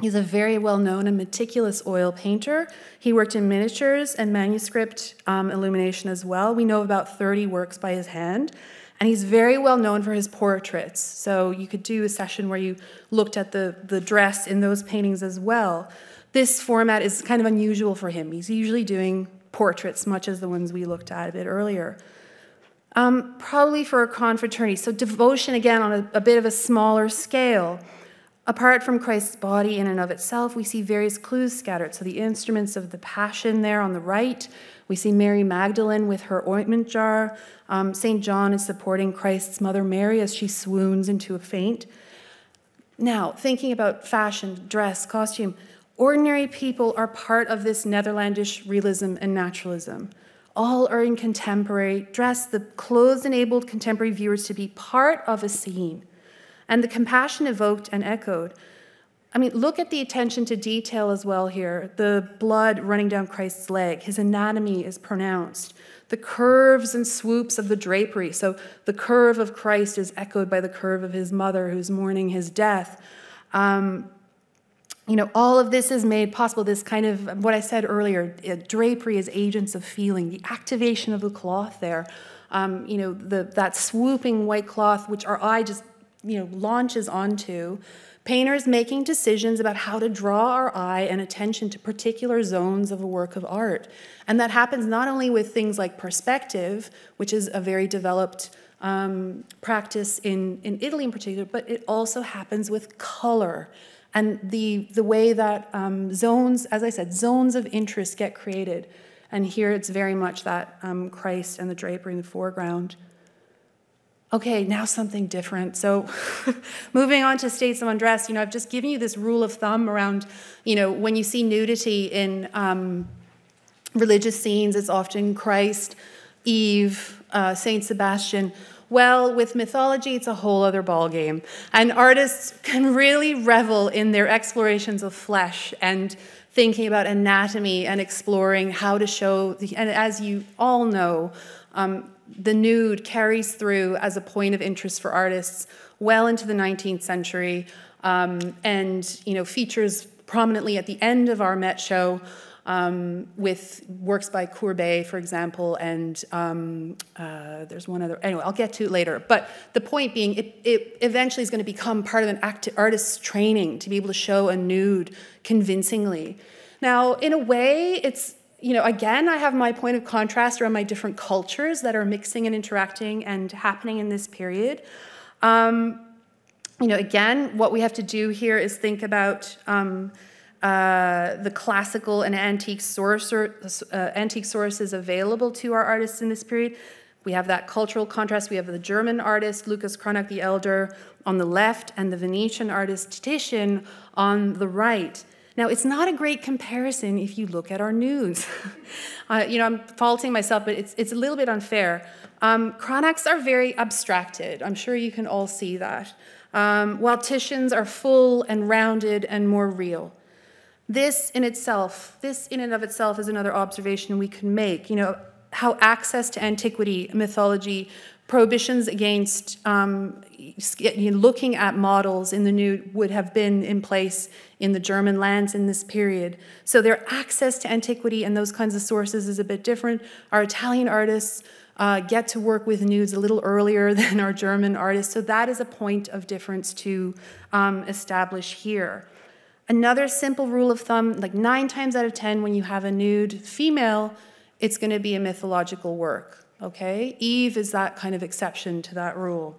He's a very well known and meticulous oil painter. He worked in miniatures and manuscript um, illumination as well. We know about 30 works by his hand. And he's very well known for his portraits. So you could do a session where you looked at the, the dress in those paintings as well. This format is kind of unusual for him. He's usually doing portraits, much as the ones we looked at a bit earlier. Um, probably for a confraternity. So devotion, again, on a, a bit of a smaller scale. Apart from Christ's body in and of itself, we see various clues scattered. So, the instruments of the Passion there on the right, we see Mary Magdalene with her ointment jar. Um, St. John is supporting Christ's mother Mary as she swoons into a faint. Now, thinking about fashion, dress, costume, ordinary people are part of this Netherlandish realism and naturalism. All are in contemporary dress. The clothes enabled contemporary viewers to be part of a scene and the compassion evoked and echoed. I mean, look at the attention to detail as well here. The blood running down Christ's leg, his anatomy is pronounced. The curves and swoops of the drapery. So the curve of Christ is echoed by the curve of his mother who's mourning his death. Um, you know, all of this is made possible. This kind of what I said earlier drapery is agents of feeling, the activation of the cloth there. Um, you know, the, that swooping white cloth, which our eye just you know, launches onto painters making decisions about how to draw our eye and attention to particular zones of a work of art. And that happens not only with things like perspective, which is a very developed um, practice in, in Italy in particular, but it also happens with color and the, the way that um, zones, as I said, zones of interest get created. And here it's very much that um, Christ and the drapery in the foreground okay, now something different. So moving on to states of undress, you know, I've just given you this rule of thumb around, you know, when you see nudity in um, religious scenes, it's often Christ, Eve, uh, Saint Sebastian. Well, with mythology, it's a whole other ballgame. And artists can really revel in their explorations of flesh and thinking about anatomy and exploring how to show, the, and as you all know, um, the nude carries through as a point of interest for artists well into the 19th century um, and you know features prominently at the end of our Met show um, with works by Courbet, for example, and um, uh, there's one other. Anyway, I'll get to it later. But the point being, it, it eventually is going to become part of an act, artist's training to be able to show a nude convincingly. Now, in a way, it's you know, again, I have my point of contrast around my different cultures that are mixing and interacting and happening in this period. Um, you know, again, what we have to do here is think about um, uh, the classical and antique, source, uh, antique sources available to our artists in this period. We have that cultural contrast. We have the German artist Lucas Cranach the Elder on the left and the Venetian artist Titian on the right. Now, it's not a great comparison if you look at our news. uh, you know, I'm faulting myself, but it's, it's a little bit unfair. Um, Cranachs are very abstracted. I'm sure you can all see that. um, while Titian's are full and rounded and more real. This in itself, this in and of itself is another observation we can make. You know, how access to antiquity, mythology, prohibitions against um, looking at models in the nude would have been in place in the German lands in this period. So their access to antiquity and those kinds of sources is a bit different. Our Italian artists uh, get to work with nudes a little earlier than our German artists. So that is a point of difference to um, establish here. Another simple rule of thumb, like nine times out of 10, when you have a nude female, it's going to be a mythological work, okay? Eve is that kind of exception to that rule.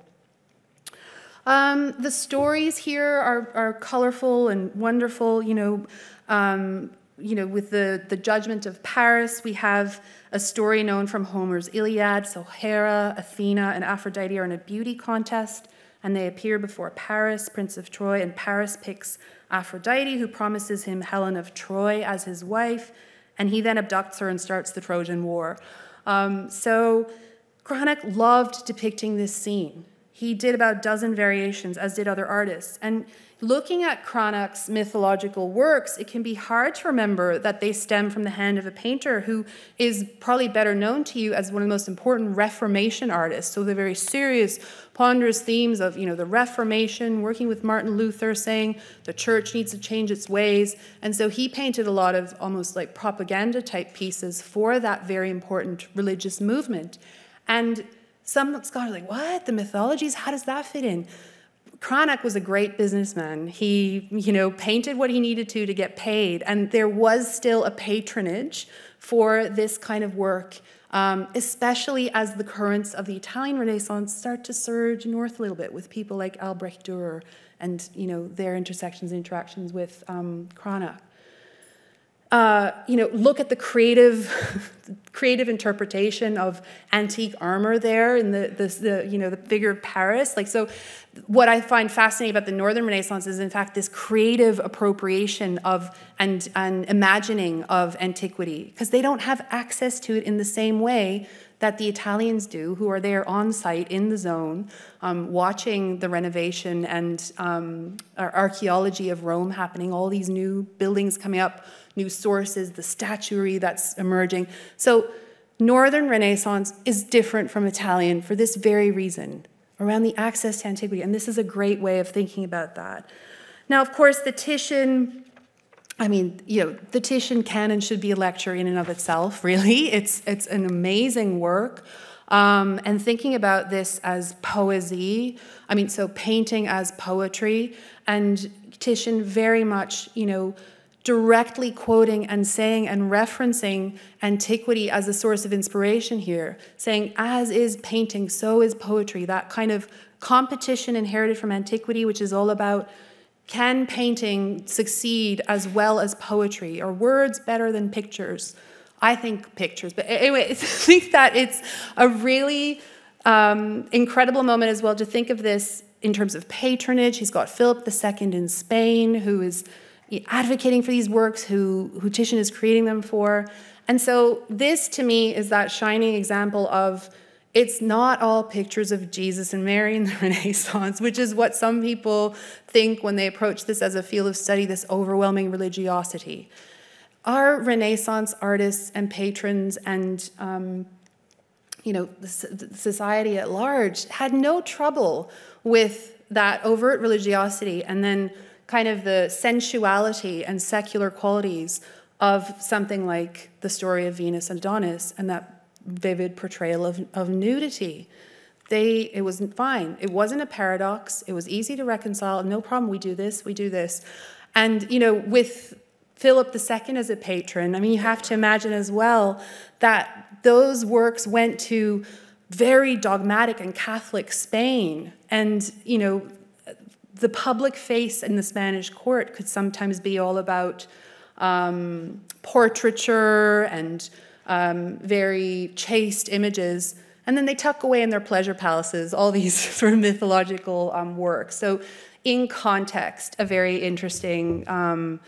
Um, the stories here are, are colorful and wonderful, you know, um, you know, with the, the judgment of Paris, we have a story known from Homer's Iliad. So Hera, Athena, and Aphrodite are in a beauty contest, and they appear before Paris, Prince of Troy, and Paris picks Aphrodite, who promises him Helen of Troy as his wife, and he then abducts her and starts the Trojan War. Um, so Cranach loved depicting this scene. He did about a dozen variations, as did other artists. And looking at Cranach's mythological works, it can be hard to remember that they stem from the hand of a painter who is probably better known to you as one of the most important Reformation artists. So the very serious, ponderous themes of you know the Reformation, working with Martin Luther, saying the church needs to change its ways. And so he painted a lot of almost like propaganda type pieces for that very important religious movement. And some scholars are like, what? The mythologies? How does that fit in? Cranach was a great businessman. He, you know, painted what he needed to to get paid, and there was still a patronage for this kind of work, um, especially as the currents of the Italian Renaissance start to surge north a little bit with people like Albrecht Dürer and, you know, their intersections and interactions with um. Uh, you know, look at the creative, creative interpretation of antique armor there in the, the, the, you know, the figure of Paris. Like, so what I find fascinating about the Northern Renaissance is, in fact, this creative appropriation of and, and imagining of antiquity, because they don't have access to it in the same way that the Italians do, who are there on site in the zone, um, watching the renovation and um, archaeology of Rome happening, all these new buildings coming up, new sources, the statuary that's emerging. So, Northern Renaissance is different from Italian for this very reason around the access to antiquity. And this is a great way of thinking about that. Now, of course, the Titian, I mean, you know, the Titian canon should be a lecture in and of itself, really. It's, it's an amazing work. Um, and thinking about this as poesy, I mean, so painting as poetry, and Titian very much, you know, directly quoting and saying and referencing antiquity as a source of inspiration here, saying, as is painting, so is poetry, that kind of competition inherited from antiquity, which is all about can painting succeed as well as poetry? Are words better than pictures? I think pictures, but anyway, I think that it's a really um, incredible moment as well to think of this in terms of patronage. He's got Philip II in Spain, who is advocating for these works, who, who Titian is creating them for. And so this to me is that shining example of it's not all pictures of Jesus and Mary in the Renaissance, which is what some people think when they approach this as a field of study, this overwhelming religiosity. Our Renaissance artists and patrons and um, you know, society at large had no trouble with that overt religiosity and then kind of the sensuality and secular qualities of something like the story of Venus and Adonis and that vivid portrayal of, of nudity. They, it was fine. It wasn't a paradox. It was easy to reconcile. No problem. We do this. We do this. And you know, with Philip II as a patron, I mean, you have to imagine as well that those works went to very dogmatic and Catholic Spain, and you know, the public face in the Spanish court could sometimes be all about um, portraiture and um, very chaste images. And then they tuck away in their pleasure palaces all these sort of mythological um, works. So, in context, a very interesting um,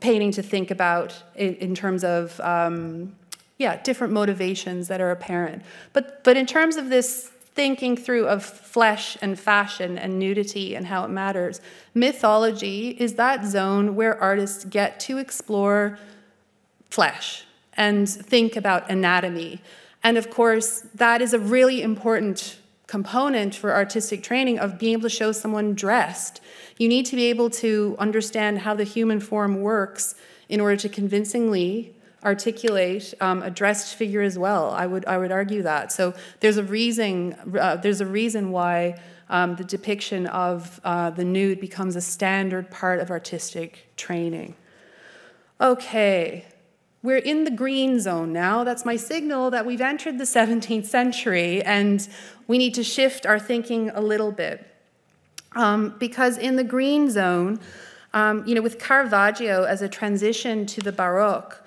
painting to think about in, in terms of um, yeah different motivations that are apparent. But but in terms of this thinking through of flesh and fashion and nudity and how it matters. Mythology is that zone where artists get to explore flesh and think about anatomy. And of course, that is a really important component for artistic training of being able to show someone dressed. You need to be able to understand how the human form works in order to convincingly articulate um, a dressed figure as well. I would I would argue that. So there's a reason uh, there's a reason why um, the depiction of uh, the nude becomes a standard part of artistic training. Okay, we're in the green zone now. That's my signal that we've entered the 17th century and we need to shift our thinking a little bit. Um, because in the green zone, um, you know, with Caravaggio as a transition to the Baroque,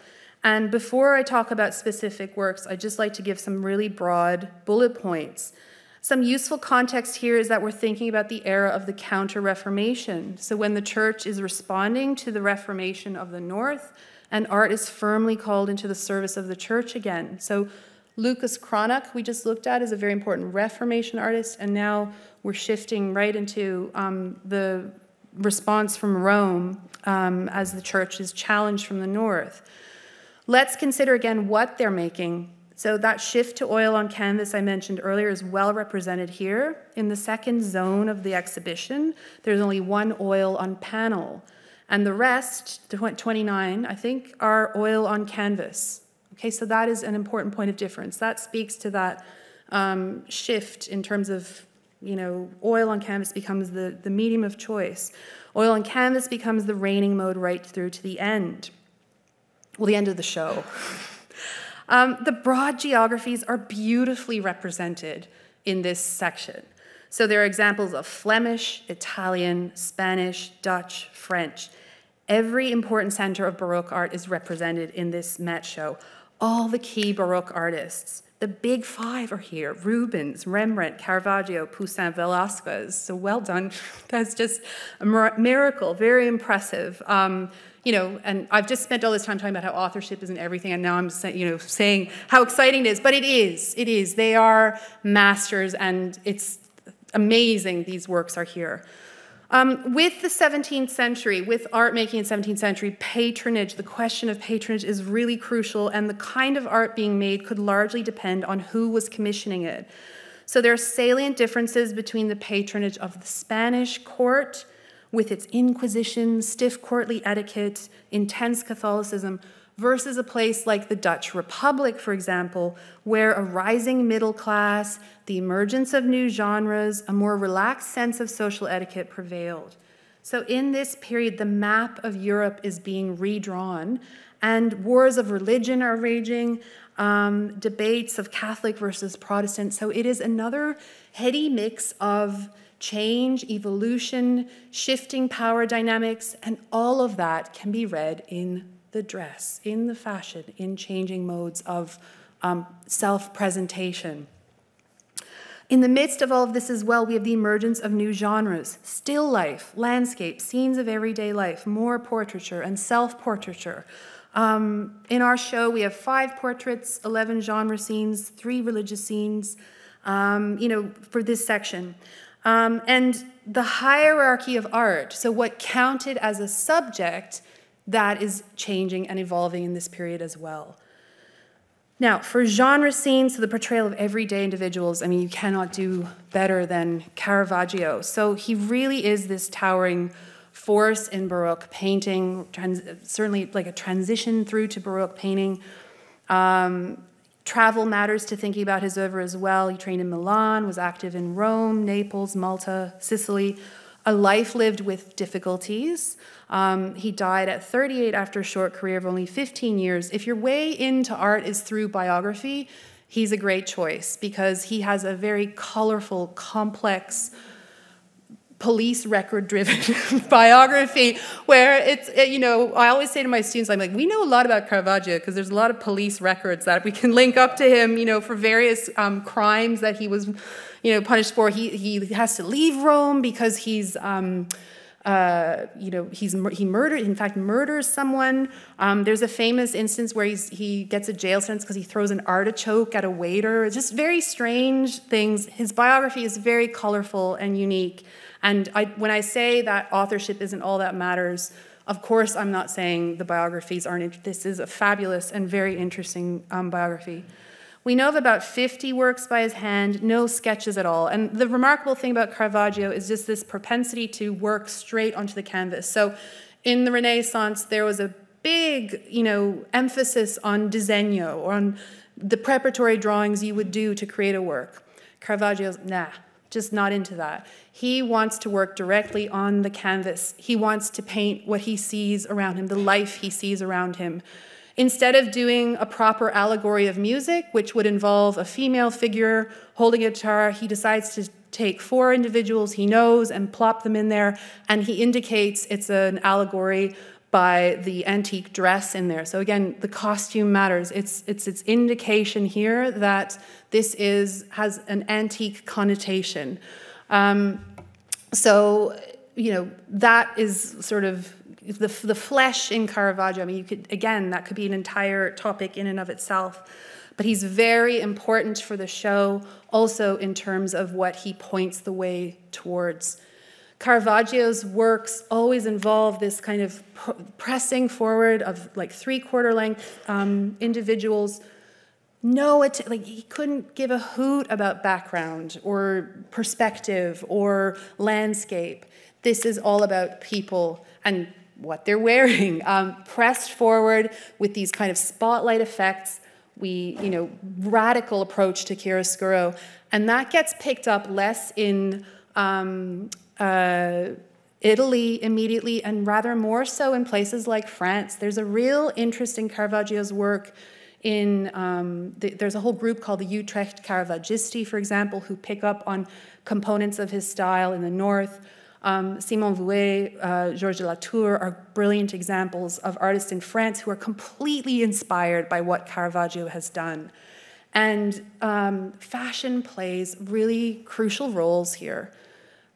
and before I talk about specific works, I'd just like to give some really broad bullet points. Some useful context here is that we're thinking about the era of the Counter Reformation. So, when the church is responding to the Reformation of the North, and art is firmly called into the service of the church again. So, Lucas Cranach, we just looked at, is a very important Reformation artist, and now we're shifting right into um, the response from Rome um, as the church is challenged from the north. Let's consider again what they're making. So that shift to oil on canvas I mentioned earlier is well represented here. In the second zone of the exhibition, there's only one oil on panel. And the rest, the 29, I think, are oil on canvas. Okay, so that is an important point of difference. That speaks to that um, shift in terms of, you know, oil on canvas becomes the, the medium of choice. Oil on canvas becomes the reigning mode right through to the end well, the end of the show. Um, the broad geographies are beautifully represented in this section. So there are examples of Flemish, Italian, Spanish, Dutch, French. Every important center of Baroque art is represented in this Met show. All the key Baroque artists. The big five are here Rubens, Rembrandt, Caravaggio, Poussin, Velasquez. So well done. That's just a miracle, very impressive. Um, you know, and I've just spent all this time talking about how authorship isn't everything, and now I'm, you know, saying how exciting it is. But it is. It is. They are masters, and it's amazing. These works are here. Um, with the 17th century, with art making in 17th century, patronage, the question of patronage is really crucial, and the kind of art being made could largely depend on who was commissioning it. So there are salient differences between the patronage of the Spanish court with its inquisition, stiff courtly etiquette, intense Catholicism, versus a place like the Dutch Republic, for example, where a rising middle class, the emergence of new genres, a more relaxed sense of social etiquette prevailed. So, in this period, the map of Europe is being redrawn, and wars of religion are raging, um, debates of Catholic versus Protestant. So, it is another heady mix of change, evolution, shifting power dynamics, and all of that can be read in the dress, in the fashion, in changing modes of um, self presentation. In the midst of all of this as well, we have the emergence of new genres still life, landscape, scenes of everyday life, more portraiture, and self portraiture. Um, in our show, we have five portraits, 11 genre scenes, three religious scenes, um, you know, for this section. Um, and the hierarchy of art, so what counted as a subject, that is changing and evolving in this period as well. Now, for genre scenes, so the portrayal of everyday individuals, I mean, you cannot do better than Caravaggio. So he really is this towering force in Baroque painting, certainly like a transition through to Baroque painting. Um, Travel matters to thinking about his oeuvre as well. He trained in Milan, was active in Rome, Naples, Malta, Sicily. A life lived with difficulties. Um, he died at 38 after a short career of only 15 years. If your way into art is through biography, he's a great choice because he has a very colorful, complex, police record driven biography where it's you know i always say to my students i'm like we know a lot about caravaggio because there's a lot of police records that we can link up to him you know for various um, crimes that he was you know punished for he, he has to leave rome because he's um, uh, you know, he's he murdered, in fact, murders someone. Um, there's a famous instance where he's, he gets a jail sentence because he throws an artichoke at a waiter. Just very strange things. His biography is very colorful and unique. And I, when I say that authorship isn't all that matters, of course, I'm not saying the biographies aren't. This is a fabulous and very interesting um, biography. We know of about 50 works by his hand, no sketches at all. And the remarkable thing about Caravaggio is just this propensity to work straight onto the canvas. So in the Renaissance, there was a big, you know, emphasis on disegno, or on the preparatory drawings you would do to create a work. Caravaggio's, nah, just not into that. He wants to work directly on the canvas. He wants to paint what he sees around him, the life he sees around him. Instead of doing a proper allegory of music, which would involve a female figure holding a guitar, he decides to take four individuals he knows and plop them in there, and he indicates it's an allegory by the antique dress in there. So again, the costume matters. It's it's its indication here that this is has an antique connotation. Um, so you know that is sort of the, the flesh in Caravaggio, I mean, you could, again, that could be an entire topic in and of itself. But he's very important for the show, also in terms of what he points the way towards. Caravaggio's works always involve this kind of pressing forward of like three quarter length um, individuals. No, like he couldn't give a hoot about background or perspective or landscape. This is all about people and what they're wearing, um, pressed forward with these kind of spotlight effects. We, you know, radical approach to chiaroscuro, and that gets picked up less in um, uh, Italy immediately, and rather more so in places like France. There's a real interest in Caravaggio's work. In um, the, there's a whole group called the Utrecht Caravaggisti, for example, who pick up on components of his style in the north. Um, Simon Vouet, uh, Georges de la Tour are brilliant examples of artists in France who are completely inspired by what Caravaggio has done. And um, fashion plays really crucial roles here.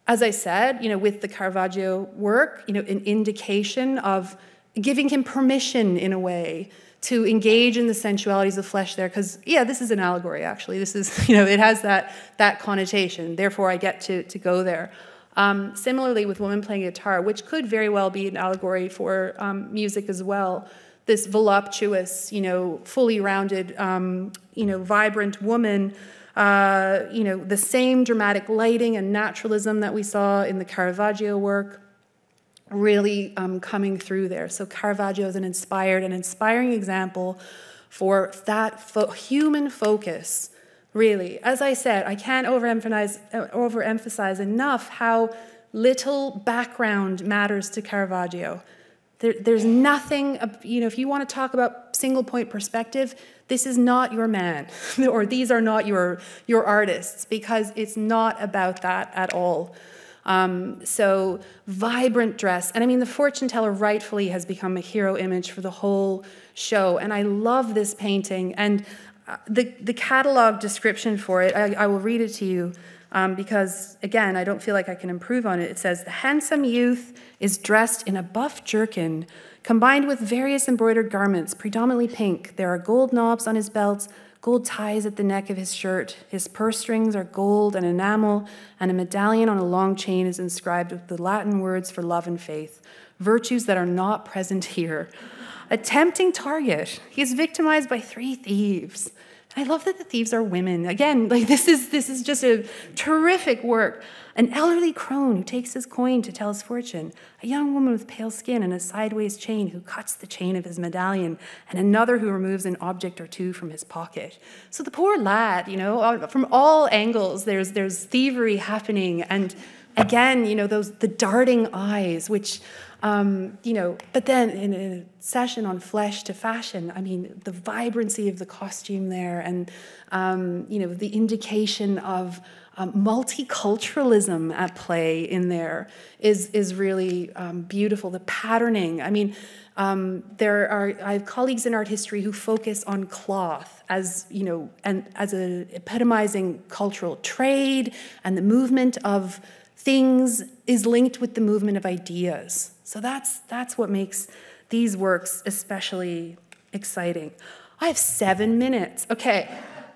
As I said, you know, with the Caravaggio work, you know, an indication of giving him permission in a way to engage in the sensualities of flesh there because yeah this is an allegory actually. This is you know it has that that connotation. Therefore i get to to go there. Um, similarly, with women playing guitar, which could very well be an allegory for um, music as well, this voluptuous, you know, fully rounded, um, you know, vibrant woman, uh, you know, the same dramatic lighting and naturalism that we saw in the Caravaggio work really um, coming through there. So Caravaggio is an inspired, an inspiring example for that fo human focus really. As I said, I can't overemphasize, overemphasize enough how little background matters to Caravaggio. There, there's nothing, you know, if you want to talk about single point perspective, this is not your man, or these are not your, your artists, because it's not about that at all. Um, so, vibrant dress. And I mean, the fortune teller rightfully has become a hero image for the whole show. And I love this painting. And the, the catalog description for it, I, I will read it to you um, because, again, I don't feel like I can improve on it. It says, The handsome youth is dressed in a buff jerkin combined with various embroidered garments, predominantly pink. There are gold knobs on his belt, gold ties at the neck of his shirt. His purse strings are gold and enamel, and a medallion on a long chain is inscribed with the Latin words for love and faith, virtues that are not present here a tempting target. He's victimized by three thieves. I love that the thieves are women. Again, like this is this is just a terrific work. An elderly crone who takes his coin to tell his fortune, a young woman with pale skin and a sideways chain who cuts the chain of his medallion, and another who removes an object or two from his pocket. So the poor lad, you know, from all angles, there's there's thievery happening, and again, you know, those the darting eyes, which um, you know, but then in a session on flesh to fashion, I mean, the vibrancy of the costume there and, um, you know, the indication of um, multiculturalism at play in there is, is really um, beautiful. The patterning, I mean, um, there are I have colleagues in art history who focus on cloth as you know and as a epitomizing cultural trade and the movement of things is linked with the movement of ideas. So that's, that's what makes these works especially exciting. I have seven minutes. Okay.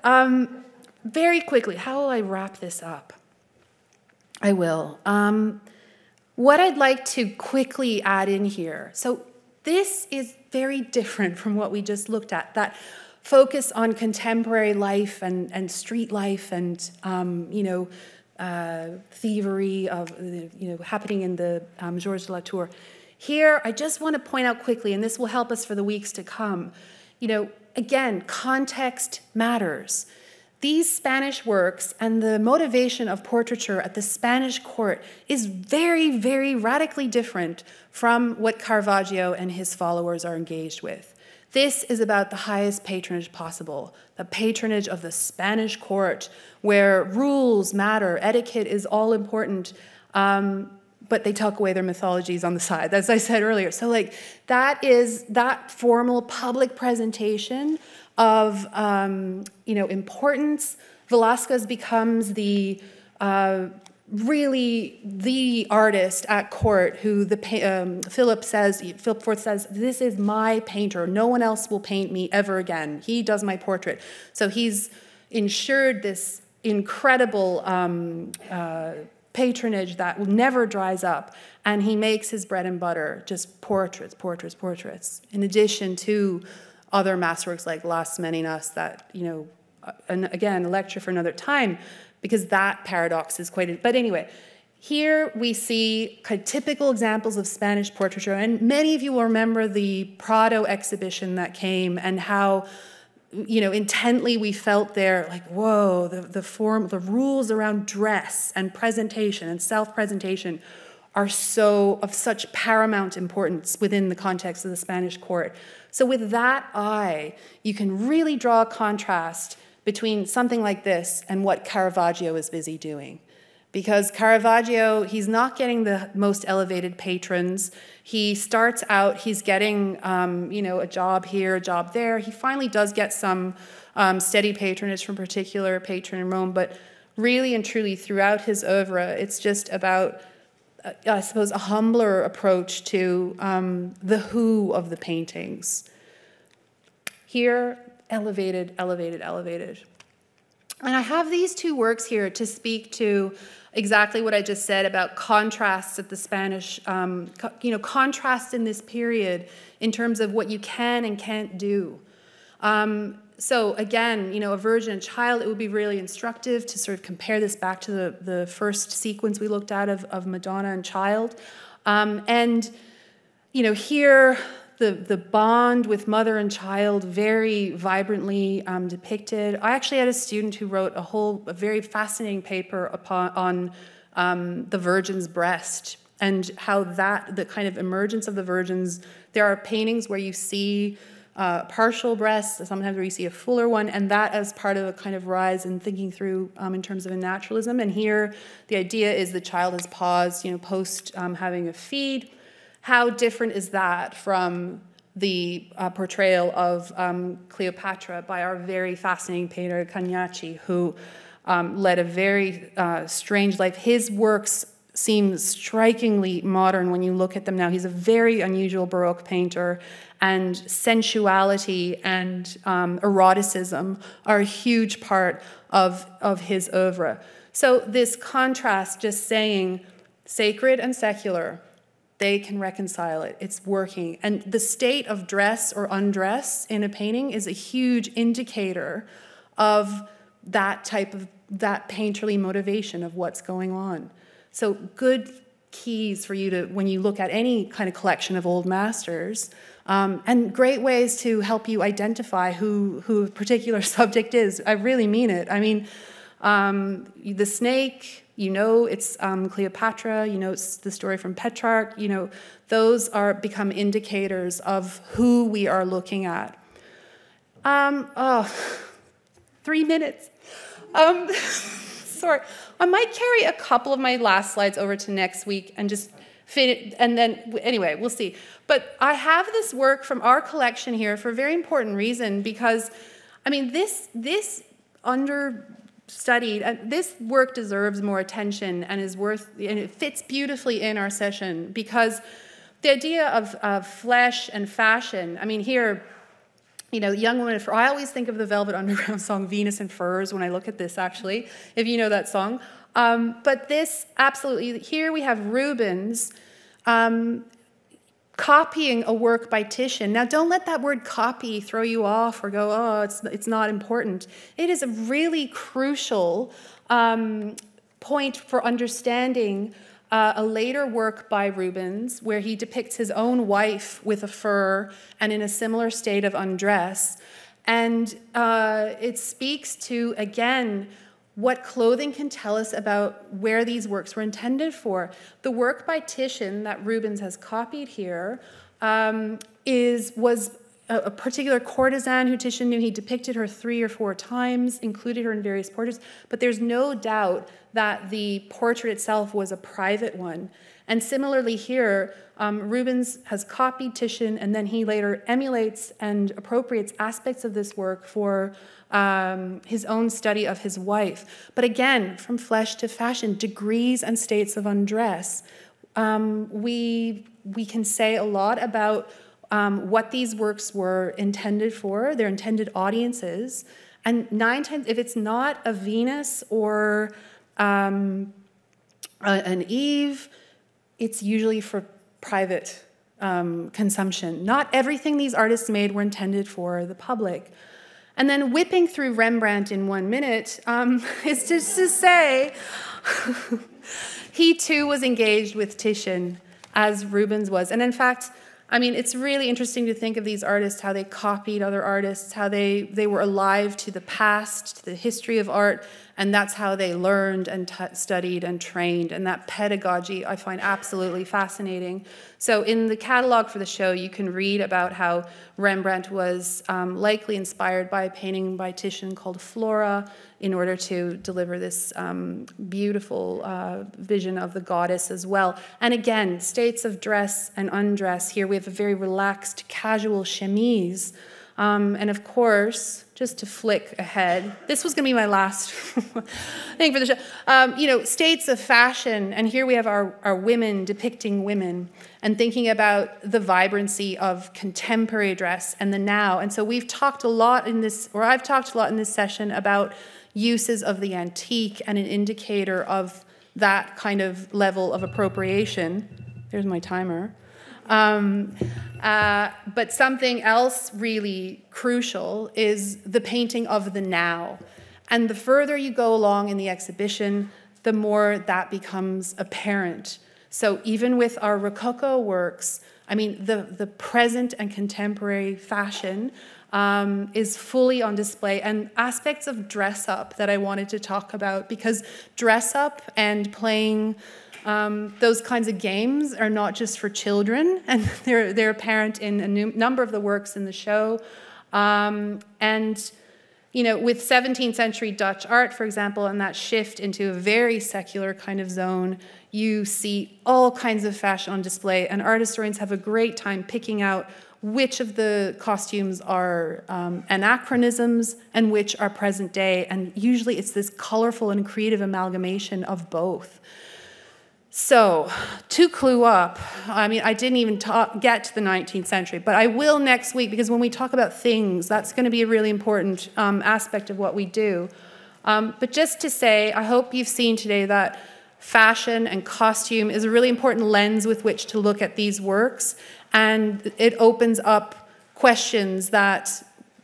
Um, very quickly, how will I wrap this up? I will. Um, what I'd like to quickly add in here. So, this is very different from what we just looked at. That focus on contemporary life and, and street life and um, you know uh, thievery of you know happening in the um, Georges de la Tour. Here, I just want to point out quickly, and this will help us for the weeks to come. You know, again, context matters. These Spanish works and the motivation of portraiture at the Spanish court is very, very radically different from what Caravaggio and his followers are engaged with. This is about the highest patronage possible, the patronage of the Spanish court, where rules matter, etiquette is all important, um, but they tuck away their mythologies on the side, as I said earlier. So, like, that is that formal public presentation of um, you know importance. Velasquez becomes the uh, really the artist at court who the um, Philip says Philip IV says this is my painter. No one else will paint me ever again. He does my portrait. So he's ensured this incredible um, uh, patronage that never dries up. And he makes his bread and butter just portraits, portraits, portraits, in addition to other masterworks like Las Meninas that, you know, uh, and again, a lecture for another time, because that paradox is quite, but anyway, here we see kind of typical examples of Spanish portraiture, and many of you will remember the Prado exhibition that came and how, you know, intently we felt there, like, whoa, the, the form, the rules around dress and presentation and self-presentation are so of such paramount importance within the context of the Spanish court. So, with that eye, you can really draw a contrast between something like this and what Caravaggio is busy doing. Because Caravaggio, he's not getting the most elevated patrons. He starts out, he's getting, um, you know, a job here, a job there. He finally does get some um, steady patronage from particular patron in Rome, but really and truly throughout his oeuvre, it's just about I suppose, a humbler approach to um, the who of the paintings. Here, elevated, elevated, elevated. And I have these two works here to speak to exactly what I just said about contrasts at the Spanish, um, you know, contrasts in this period in terms of what you can and can't do. Um, so again, you know, a virgin and child, it would be really instructive to sort of compare this back to the, the first sequence we looked at of, of Madonna and child. Um, and, you know, here the, the bond with mother and child very vibrantly um, depicted. I actually had a student who wrote a whole, a very fascinating paper upon, on um, the virgin's breast and how that, the kind of emergence of the virgins, there are paintings where you see uh, partial breasts, sometimes where you see a fuller one, and that as part of a kind of rise in thinking through um, in terms of a naturalism. And here, the idea is the child has paused, you know, post um, having a feed. How different is that from the uh, portrayal of um, Cleopatra by our very fascinating painter Cagnacci, who um, led a very uh, strange life. His works seem strikingly modern when you look at them now. He's a very unusual Baroque painter, and sensuality and um, eroticism are a huge part of, of his oeuvre. So, this contrast, just saying sacred and secular, they can reconcile it. It's working. And the state of dress or undress in a painting is a huge indicator of that type of that painterly motivation of what's going on. So good keys for you to when you look at any kind of collection of old masters um, and great ways to help you identify who who a particular subject is. I really mean it. I mean um, the snake you know it's um, cleopatra you know it's the story from petrarch you know those are become indicators of who we are looking at. Um, oh three minutes. Um, sorry. I might carry a couple of my last slides over to next week and just and then anyway, we'll see. But I have this work from our collection here for a very important reason because I mean this this under studied, and uh, this work deserves more attention and is worth, and it fits beautifully in our session because the idea of, of flesh and fashion, I mean, here, you know, young women, I always think of the Velvet Underground song Venus in Furs when I look at this, actually, if you know that song. Um, but this, absolutely, here we have Rubens um, copying a work by Titian. Now, don't let that word copy throw you off or go, oh, it's, it's not important. It is a really crucial um, point for understanding uh, a later work by Rubens where he depicts his own wife with a fur and in a similar state of undress. And uh, it speaks to, again, what clothing can tell us about where these works were intended for. The work by Titian that Rubens has copied here um, is was a, a, particular courtesan who Titian knew. He depicted her three or four times, included her in various portraits, but there's no doubt that the portrait itself was a private one. And similarly here, um, Rubens has copied Titian, and then he later emulates and appropriates aspects of this work for um, his own study of his wife. But again, from flesh to fashion, degrees and states of undress. Um, we, we can say a lot about um, what these works were intended for, their intended audiences. And nine times, if it's not a Venus or um, a, an Eve, it's usually for private um, consumption. Not everything these artists made were intended for the public. And then whipping through Rembrandt in one minute um, is just to say he too was engaged with Titian as Rubens was. And in fact, I mean, it's really interesting to think of these artists, how they copied other artists, how they, they were alive to the past, to the history of art, and that's how they learned and studied and trained. And that pedagogy I find absolutely fascinating. So, in the catalog for the show, you can read about how Rembrandt was um, likely inspired by a painting by Titian called Flora in order to deliver this um, beautiful uh, vision of the goddess as well. And again, states of dress and undress. Here we have a very relaxed, casual chemise. Um, and of course, just to flick ahead, this was going to be my last thing for the show. Um, you know, states of fashion, and here we have our, our women depicting women and thinking about the vibrancy of contemporary dress and the now. And so we've talked a lot in this, or I've talked a lot in this session about uses of the antique and an indicator of that kind of level of appropriation. There's my timer. Um, uh, but something else really crucial is the painting of the now. And the further you go along in the exhibition, the more that becomes apparent. So even with our Rococo works, I mean, the, the present and contemporary fashion um, is fully on display, and aspects of dress up that I wanted to talk about because dress up and playing um, those kinds of games are not just for children, and they're, they're apparent in a number of the works in the show. Um, and you know, with 17th century Dutch art, for example, and that shift into a very secular kind of zone, you see all kinds of fashion on display, and art historians have a great time picking out which of the costumes are um, anachronisms and which are present day. And usually it's this colorful and creative amalgamation of both. So, to clue up, I mean, I didn't even talk, get to the 19th century, but I will next week because when we talk about things, that's going to be a really important um, aspect of what we do. Um, but just to say, I hope you've seen today that fashion and costume is a really important lens with which to look at these works, and it opens up questions that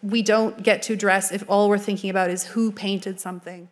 we don't get to address if all we're thinking about is who painted something.